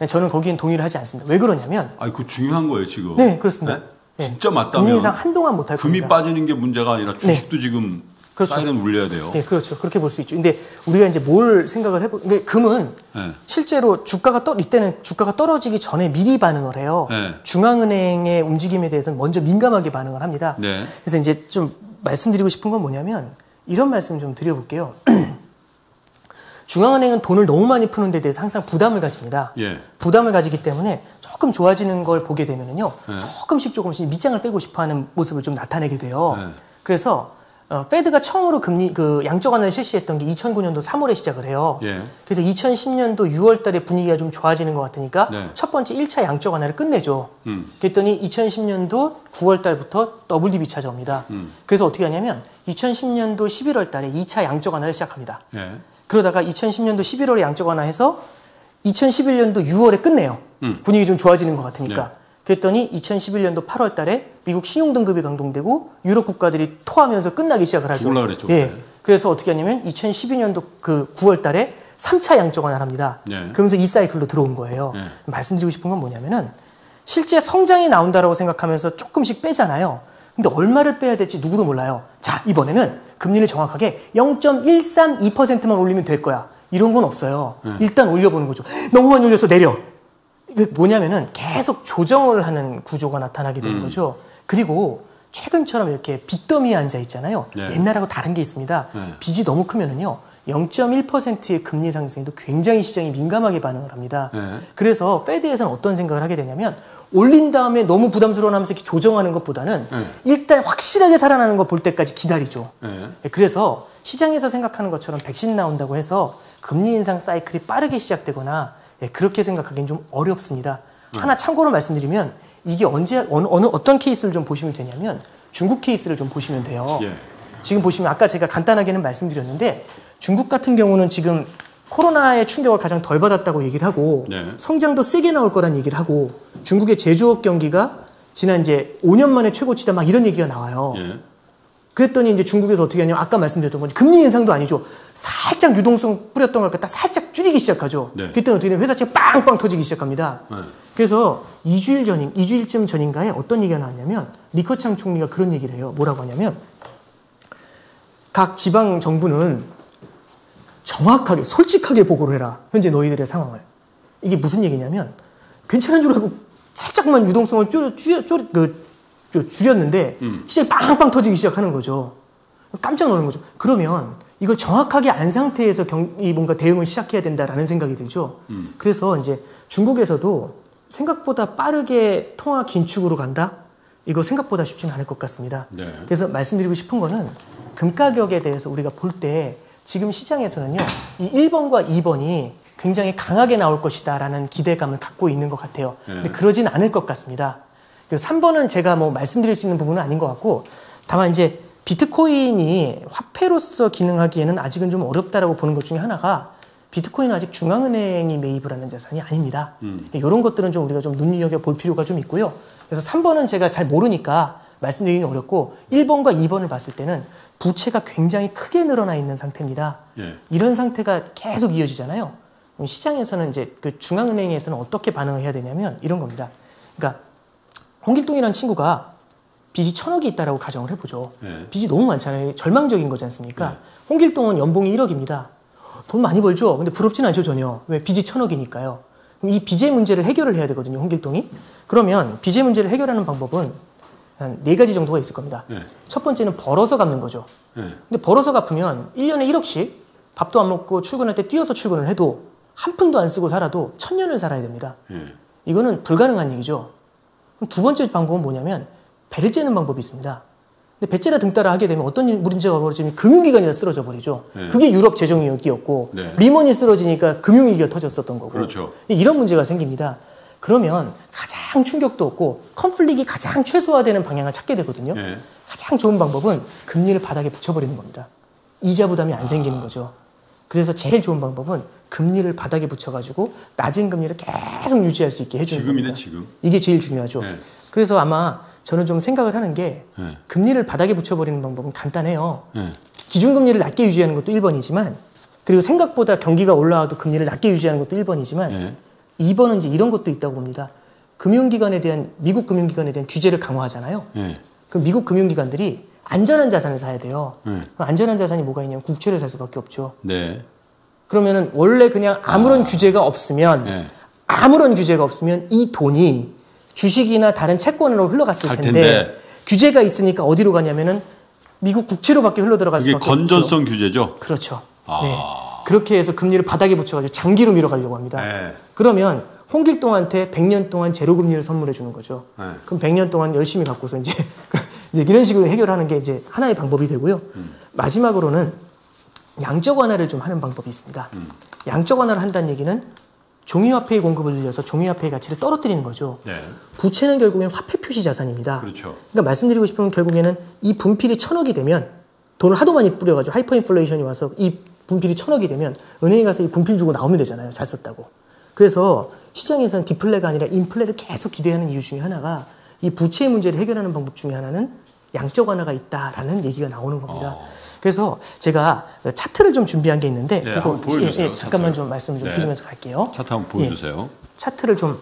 네, 저는 거기엔 동의를 하지 않습니다. 왜 그러냐면 아니 그 중요한 거예요 지금. 네 그렇습니다. 네. 진짜 맞다면 금리 인상 한동안 못할 금이 겁니다. 빠지는 게 문제가 아니라 주식도 지금 그렇죠. 사이렌 울려야 돼요. 네, 그렇죠. 그렇게 볼 수 있죠. 근데 우리가 이제 뭘 생각을 해보, 근데 금은 네. 실제로 주가가 떨, 이때는 주가가 떨어지기 전에 미리 반응을 해요. 네. 중앙은행의 움직임에 대해서는 먼저 민감하게 반응을 합니다. 네. 그래서 이제 좀 말씀드리고 싶은 건 뭐냐면 이런 말씀 좀 드려볼게요. 중앙은행은 돈을 너무 많이 푸는 데 대해서 항상 부담을 가집니다. 예. 부담을 가지기 때문에 조금 좋아지는 걸 보게 되면은요, 네. 조금씩 조금씩 밑장을 빼고 싶어 하는 모습을 좀 나타내게 돼요. 네. 그래서 어, 페드가 처음으로 금리 그 양적 완화를 실시했던 게 2009년도 3월에 시작을 해요. 예. 그래서 2010년도 6월 달에 분위기가 좀 좋아지는 것 같으니까 네. 첫 번째 1차 양적 완화를 끝내죠. 음. 그랬더니 2010년도 9월 달부터 WDB 찾아옵니다. 음. 그래서 어떻게 하냐면 2010년도 11월 달에 2차 양적 완화를 시작합니다. 예. 그러다가 2010년도 11월에 양적 완화해서 2011년도 6월에 끝내요. 음. 분위기 좀 좋아지는 것 같으니까. 네. 그랬더니 2011년도 8월 달에 미국 신용 등급이 강동되고 유럽 국가들이 토하면서 끝나기 시작을 하죠. 그랬죠, 예. 그때. 그래서 어떻게 하냐면 2012년도 그 9월 달에 3차 양적 완화를 합니다. 네. 그러면서 이 사이클로 들어온 거예요. 네. 말씀드리고 싶은 건 뭐냐면은 실제 성장이 나온다라고 생각하면서 조금씩 빼잖아요. 근데 얼마를 빼야 될지 누구도 몰라요. 자, 이번에는 금리를 정확하게 0.132%만 올리면 될 거야. 이런 건 없어요. 일단 올려보는 거죠. 너무 많이 올려서 내려. 이게 뭐냐면은 계속 조정을 하는 구조가 나타나게 되는 거죠. 그리고 최근처럼 이렇게 빚더미에 앉아 있잖아요. 네. 옛날하고 다른 게 있습니다. 네. 빚이 너무 크면은요. 0.1%의 금리 상승에도 굉장히 시장이 민감하게 반응을 합니다. 네. 그래서 페드에서는 어떤 생각을 하게 되냐면 올린 다음에 너무 부담스러워하면서 이렇게 조정하는 것보다는 네. 일단 확실하게 살아나는 걸볼 때까지 기다리죠. 네. 네, 그래서 시장에서 생각하는 것처럼 백신 나온다고 해서 금리 인상 사이클이 빠르게 시작되거나 예, 그렇게 생각하기는 좀 어렵습니다. 하나 참고로 말씀드리면 이게 언제 어느, 어느 어떤 케이스를 좀 보시면 되냐면 중국 케이스를 좀 보시면 돼요. 예. 지금 보시면 아까 제가 간단하게는 말씀드렸는데 중국 같은 경우는 지금 코로나의 충격을 가장 덜 받았다고 얘기를 하고 네. 성장도 세게 나올 거란 얘기를 하고 중국의 제조업 경기가 지난 이제 5년 만에 최고치다 막 이런 얘기가 나와요. 예. 그랬더니 이제 중국에서 어떻게 하냐면 아까 말씀드렸던 건지 금리 인상도 아니죠. 살짝 유동성 뿌렸던 걸 갖다 살짝 줄이기 시작하죠. 네. 그때는 어떻게 되냐면 회사채 빵빵 터지기 시작합니다. 네. 그래서 2주일 전인, 2주일쯤 전인가에 어떤 얘기가 나왔냐면 리커창 총리가 그런 얘기를 해요. 뭐라고 하냐면 각 지방 정부는 정확하게 솔직하게 보고를 해라. 현재 너희들의 상황을. 이게 무슨 얘기냐면 괜찮은 줄 알고 살짝만 유동성을 줄여, 줄여, 줄여, 그, 저 줄였는데 시장이 빵빵 터지기 시작하는 거죠. 깜짝 놀란 거죠. 그러면 이걸 정확하게 안 상태에서 경, 이 뭔가 대응을 시작해야 된다라는 생각이 들죠. 그래서 이제 중국에서도 생각보다 빠르게 통화 긴축으로 간다? 이거 생각보다 쉽지는 않을 것 같습니다. 네. 그래서 말씀드리고 싶은 거는 금 가격에 대해서 우리가 볼때 지금 시장에서는요, 이 1번과 2번이 굉장히 강하게 나올 것이다라는 기대감을 갖고 있는 것 같아요. 근데 그러진 않을 것 같습니다. 그래서 3번은 제가 뭐 말씀드릴 수 있는 부분은 아닌 것 같고, 다만 이제 비트코인이 화폐로서 기능하기에는 아직은 좀 어렵다라고 보는 것 중에 하나가 비트코인은 아직 중앙은행이 매입을 하는 자산이 아닙니다. 이런 것들은 좀 우리가 좀 눈여겨 볼 필요가 좀 있고요. 그래서 3번은 제가 잘 모르니까 말씀드리기 어렵고 1번과 2번을 봤을 때는 부채가 굉장히 크게 늘어나 있는 상태입니다. 예. 이런 상태가 계속 이어지잖아요. 시장에서는 이제 그 중앙은행에서는 어떻게 반응을 해야 되냐면 이런 겁니다. 그러니까 홍길동이라는 친구가 빚이 천억이 있다라고 가정을 해보죠. 네. 빚이 너무 많잖아요. 절망적인 거지 않습니까? 홍길동은 연봉이 1억입니다. 돈 많이 벌죠. 근데 부럽진 않죠 전혀. 왜 빚이 천억이니까요. 이 빚의 문제를 해결을 해야 되거든요. 홍길동이. 그러면 빚의 문제를 해결하는 방법은 한 네 가지 정도가 있을 겁니다. 네. 첫 번째는 벌어서 갚는 거죠. 예. 근데 벌어서 갚으면 1년에 1억씩 밥도 안 먹고 출근할 때 뛰어서 출근을 해도 한 푼도 안 쓰고 살아도 천 년을 살아야 됩니다. 예. 이거는 불가능한 얘기죠. 그럼 두 번째 방법은 뭐냐면 배를 째는 방법이 있습니다. 근데 배째라 등 따라 하게 되면 어떤 문제가 벌어지면 금융기관이 쓰러져 버리죠. 네. 그게 유럽 재정위기였고 네. 리먼이 쓰러지니까 금융위기가 터졌었던 거고 그렇죠. 이런 문제가 생깁니다. 그러면 가장 충격도 없고 컨플릭이 가장 최소화되는 방향을 찾게 되거든요. 예. 가장 좋은 방법은 금리를 바닥에 붙여버리는 겁니다. 이자 부담이 안 생기는 거죠. 그래서 제일 좋은 방법은 금리를 바닥에 붙여가지고 낮은 금리를 계속 유지할 수 있게 해주는 지금이네, 겁니다. 지금. 이게 제일 중요하죠. 네. 그래서 아마 저는 좀 생각을 하는 게 네. 금리를 바닥에 붙여버리는 방법은 간단해요. 예. 기준금리를 낮게 유지하는 것도 1번이지만 그리고 생각보다 경기가 올라와도 금리를 낮게 유지하는 것도 1번이지만 예. 2번은 이제 이런 것도 있다고 봅니다. 금융기관에 대한 미국 금융기관에 대한 규제를 강화하잖아요. 예. 그 미국 금융기관들이 안전한 자산을 사야 돼요. 네. 그럼 안전한 자산이 뭐가 있냐면 국채를 살 수밖에 없죠. 네. 그러면은 원래 그냥 아무런 규제가 없으면 네. 아무런 규제가 없으면 이 돈이 주식이나 다른 채권으로 흘러갔을 갈 텐데, 텐데. 규제가 있으니까 어디로 가냐면은 미국 국채로밖에 흘러 들어갈 그게 수밖에 없죠. 건전성 규제죠. 그렇죠. 아. 네. 그렇게 해서 금리를 바닥에 붙여가지고 장기로 밀어가려고 합니다. 네. 그러면 홍길동한테 100년 동안 제로 금리를 선물해 주는 거죠. 네. 그럼 100년 동안 열심히 갖고서 이제, 이제 이런 식으로 해결하는 게 이제 하나의 방법이 되고요. 마지막으로는 양적 완화를 좀 하는 방법이 있습니다. 양적 완화를 한다는 얘기는 종이화폐의 공급을 늘려서 종이화폐의 가치를 떨어뜨리는 거죠. 네. 부채는 결국엔 화폐 표시 자산입니다. 그렇죠. 그러니까 말씀드리고 싶은 건 결국에는 이 분필이 천억이 되면 돈을 하도 많이 뿌려가지고 하이퍼 인플레이션이 와서 이 분필이 천억이 되면 은행에 가서 이 분필 주고 나오면 되잖아요. 잘 썼다고. 그래서 시장에서는 디플레가 아니라 인플레를 계속 기대하는 이유 중에 하나가 이 부채의 문제를 해결하는 방법 중에 하나는 양적 완화가 있다라는 얘기가 나오는 겁니다. 그래서 제가 차트를 좀 준비한 게 있는데 네, 보여주세요, 예, 예, 잠깐만 차트를. 좀 말씀 좀 네. 드리면서 갈게요. 차트 한번 보여주세요. 차트를 좀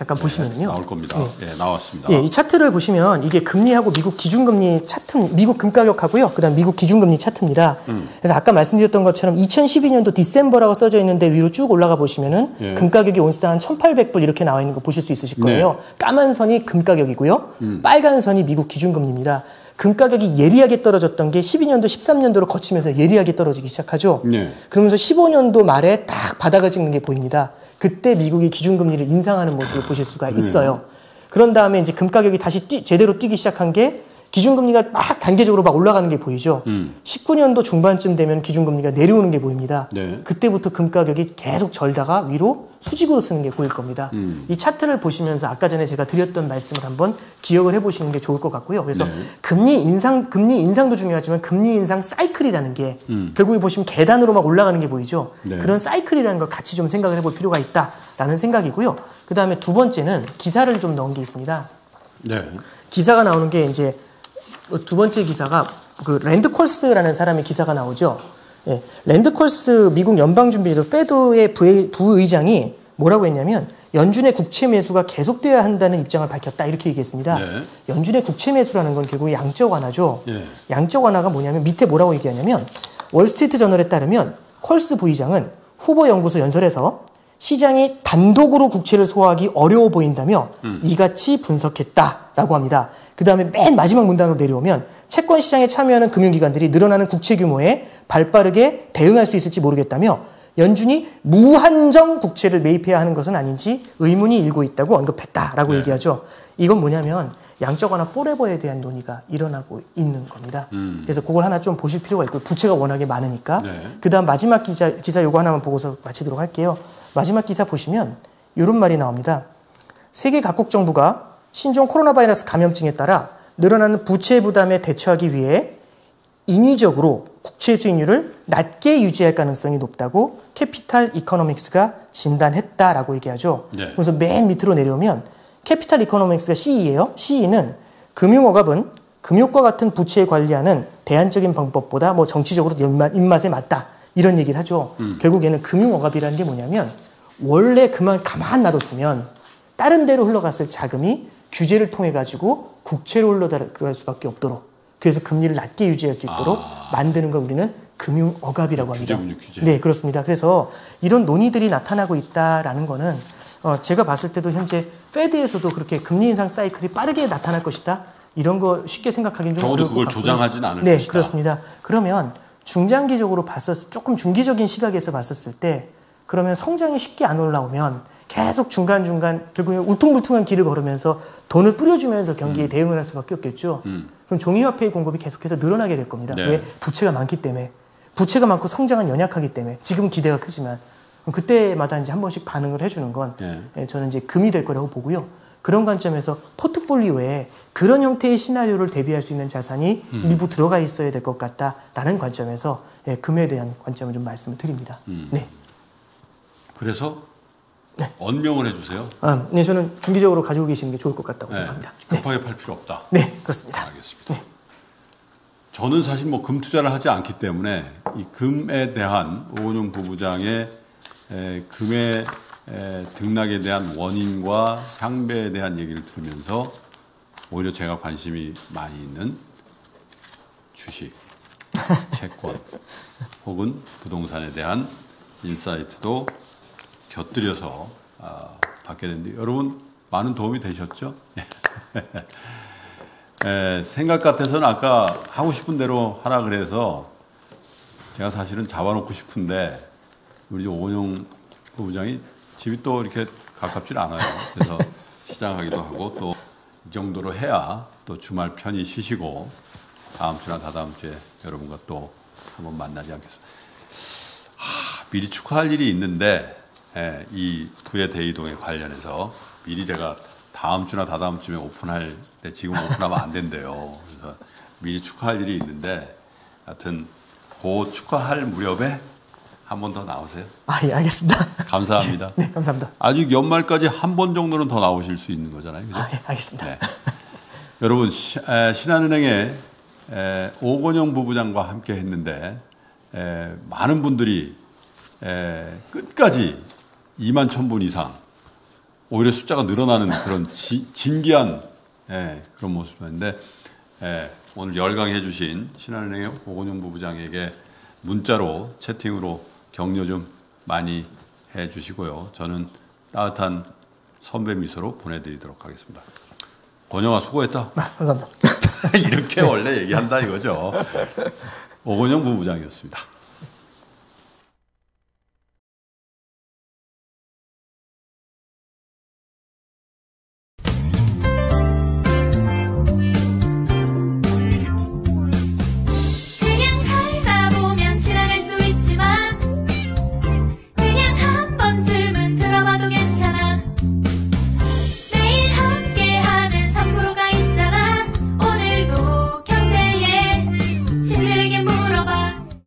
잠깐 보시면요. 나올 겁니다. 예, 나왔습니다. 예, 이 차트를 보시면 이게 금리하고 미국 기준금리 차트, 미국 금가격하고요. 그다음 미국 기준금리 차트입니다. 음. 그래서 아까 말씀드렸던 것처럼 2012년도 디셈버라고 써져 있는데 위로 쭉 올라가 보시면은 예. 금가격이 온스당 한 1,800불 이렇게 나와 있는 거 보실 수 있으실 거예요. 네. 까만 선이 금가격이고요. 음. 빨간 선이 미국 기준금리입니다. 금 가격이 예리하게 떨어졌던 게 12년도, 13년도를 거치면서 예리하게 떨어지기 시작하죠. 네. 그러면서 15년도 말에 딱 바닥을 찍는 게 보입니다. 그때 미국이 기준금리를 인상하는 모습을 보실 수가 있어요. 그런 다음에 이제 금 가격이 다시 뛰- 제대로 뛰기 시작한 게 기준금리가 막 단계적으로 막 올라가는 게 보이죠. 19년도 중반쯤 되면 기준금리가 내려오는 게 보입니다. 네. 그때부터 금 가격이 계속 절다가 위로 수직으로 쓰는 게 보일 겁니다. 이 차트를 보시면서 아까 전에 제가 드렸던 말씀을 한번 기억을 해보시는 게 좋을 것 같고요. 그래서 네. 금리 인상, 금리 인상도 중요하지만 금리 인상 사이클이라는 게 결국에 보시면 계단으로 막 올라가는 게 보이죠. 네. 그런 사이클이라는 걸 같이 좀 생각을 해볼 필요가 있다라는 생각이고요. 그 다음에 두 번째는 기사를 좀 넣은 게 있습니다. 네. 기사가 나오는 게 이제 두 번째 기사가 그 랜드콜스라는 사람의 기사가 나오죠. 예, 랜드콜스 미국 연방준비제도 페드의 부의, 부의장이 뭐라고 했냐면 연준의 국채 매수가 계속돼야 한다는 입장을 밝혔다 이렇게 얘기했습니다. 네. 연준의 국채 매수라는 건 결국 양적 완화죠. 예. 양적 완화가 뭐냐면 밑에 뭐라고 얘기하냐면 월스트리트 저널에 따르면 콜스 부의장은 후보 연구소 연설에서 시장이 단독으로 국채를 소화하기 어려워 보인다며 이같이 분석했다라고 합니다. 그 다음에 맨 마지막 문단으로 내려오면 채권 시장에 참여하는 금융기관들이 늘어나는 국채 규모에 발빠르게 대응할 수 있을지 모르겠다며 연준이 무한정 국채를 매입해야 하는 것은 아닌지 의문이 일고 있다고 언급했다라고 얘기하죠. 이건 뭐냐면 양적 완화 포레버에 대한 논의가 일어나고 있는 겁니다. 그래서 그걸 하나 좀 보실 필요가 있고 부채가 워낙에 많으니까 네. 그다음 마지막 기자 기사 요거 하나만 보고서 마치도록 할게요. 마지막 기사 보시면 이런 말이 나옵니다. 세계 각국 정부가 신종 코로나 바이러스 감염증에 따라 늘어나는 부채 부담에 대처하기 위해 인위적으로 국채 수익률을 낮게 유지할 가능성이 높다고 Capital Economics가 진단했다라고 얘기하죠. 네. 그래서 맨 밑으로 내려오면 Capital Economics가 CE예요. CE는 금융억압은 금욕과 같은 부채 관리하는 대안적인 방법보다 뭐 정치적으로 입맛, 입맛에 맞다 이런 얘기를 하죠. 결국에는 금융억압이라는 게 뭐냐면 원래 그만 가만 놔뒀으면 다른 데로 흘러갔을 자금이 규제를 통해 가지고 국채로 흘러들어갈 수밖에 없도록 그래서 금리를 낮게 유지할 수 있도록 만드는 걸 우리는 금융 억압이라고 합니다. 규제군요, 규제. 네, 그렇습니다. 그래서 이런 논의들이 나타나고 있다라는 거는 어, 제가 봤을 때도 현재 페드에서도 그렇게 금리 인상 사이클이 빠르게 나타날 것이다. 이런 거 쉽게 생각하기는 좀 적어도 그걸. 조장하진 않을 네, 것이다. 그렇습니다. 그러면 중장기적으로 봤었 조금 중기적인 시각에서 봤었을 때 그러면 성장이 쉽게 안 올라오면 계속 중간중간 결국에 울퉁불퉁한 길을 걸으면서 돈을 뿌려주면서 경기에 음. 대응을 할 수밖에 없겠죠. 그럼 종이화폐의 공급이 계속해서 늘어나게 될 겁니다. 네. 왜? 부채가 많기 때문에. 부채가 많고 성장은 연약하기 때문에. 지금 기대가 크지만. 그때마다 이제 한 번씩 반응을 해주는 건 예. 예, 저는 이제 금이 될 거라고 보고요. 그런 관점에서 포트폴리오에 그런 형태의 시나리오를 대비할 수 있는 자산이 음. 일부 들어가 있어야 될 것 같다라는 관점에서 예, 금에 대한 관점을 좀 말씀을 드립니다. 음. 네. 그래서 네. 언명을 해주세요. 아, 네, 저는 중기적으로 가지고 계시는 게 좋을 것 같다고 네. 생각합니다. 급하게 팔 필요 없다. 네, 그렇습니다. 알겠습니다. 저는 사실 뭐 금 투자를 하지 않기 때문에 이 금에 대한 오건용 부부장의 에, 금의 에, 등락에 대한 원인과 향배에 대한 얘기를 들으면서 오히려 제가 관심이 많이 있는 주식, 채권 혹은 부동산에 대한 인사이트도 곁들여서 아, 받게 됐는데 여러분 많은 도움이 되셨죠? 에, 생각 같아서는 아까 하고 싶은 대로 하라 그래서 제가 사실은 잡아놓고 싶은데 우리 오건영 부부장이 집이 또 이렇게 가깝진 않아요. 그래서 시장하기도 하고 또 이 정도로 해야 또 주말 편히 쉬시고 다음 주나 다다음 주에 여러분과 또 한번 만나지 않겠습니까? 하, 미리 축하할 일이 있는데 예, 이 부의 대이동에 관련해서 미리 제가 다음 주나 다다음 주에 오픈할 때 지금 오픈하면 안 된대요. 그래서 미리 축하할 일이 있는데 하여튼 그 축하할 무렵에 한 번 더 나오세요. 아, 예, 알겠습니다. 감사합니다. 네, 감사합니다. 아직 연말까지 한 번 정도는 더 나오실 수 있는 거잖아요. 그죠? 아, 예, 알겠습니다. 네. 여러분 시, 에, 신한은행의 에, 오건영 부부장과 함께 했는데 에, 많은 분들이 에, 끝까지 2만 1000분 이상 오히려 숫자가 늘어나는 그런 지- 진기한 예, 그런 모습이었는데 예, 오늘 열강해 주신 신한은행의 오건영 부부장에게 문자로 채팅으로 격려 좀 많이 해 주시고요. 저는 따뜻한 선배 미소로 보내드리도록 하겠습니다. 권영아 수고했다. 아, 감사합니다. 이렇게 원래 얘기한다 이거죠. 오건영 부부장이었습니다.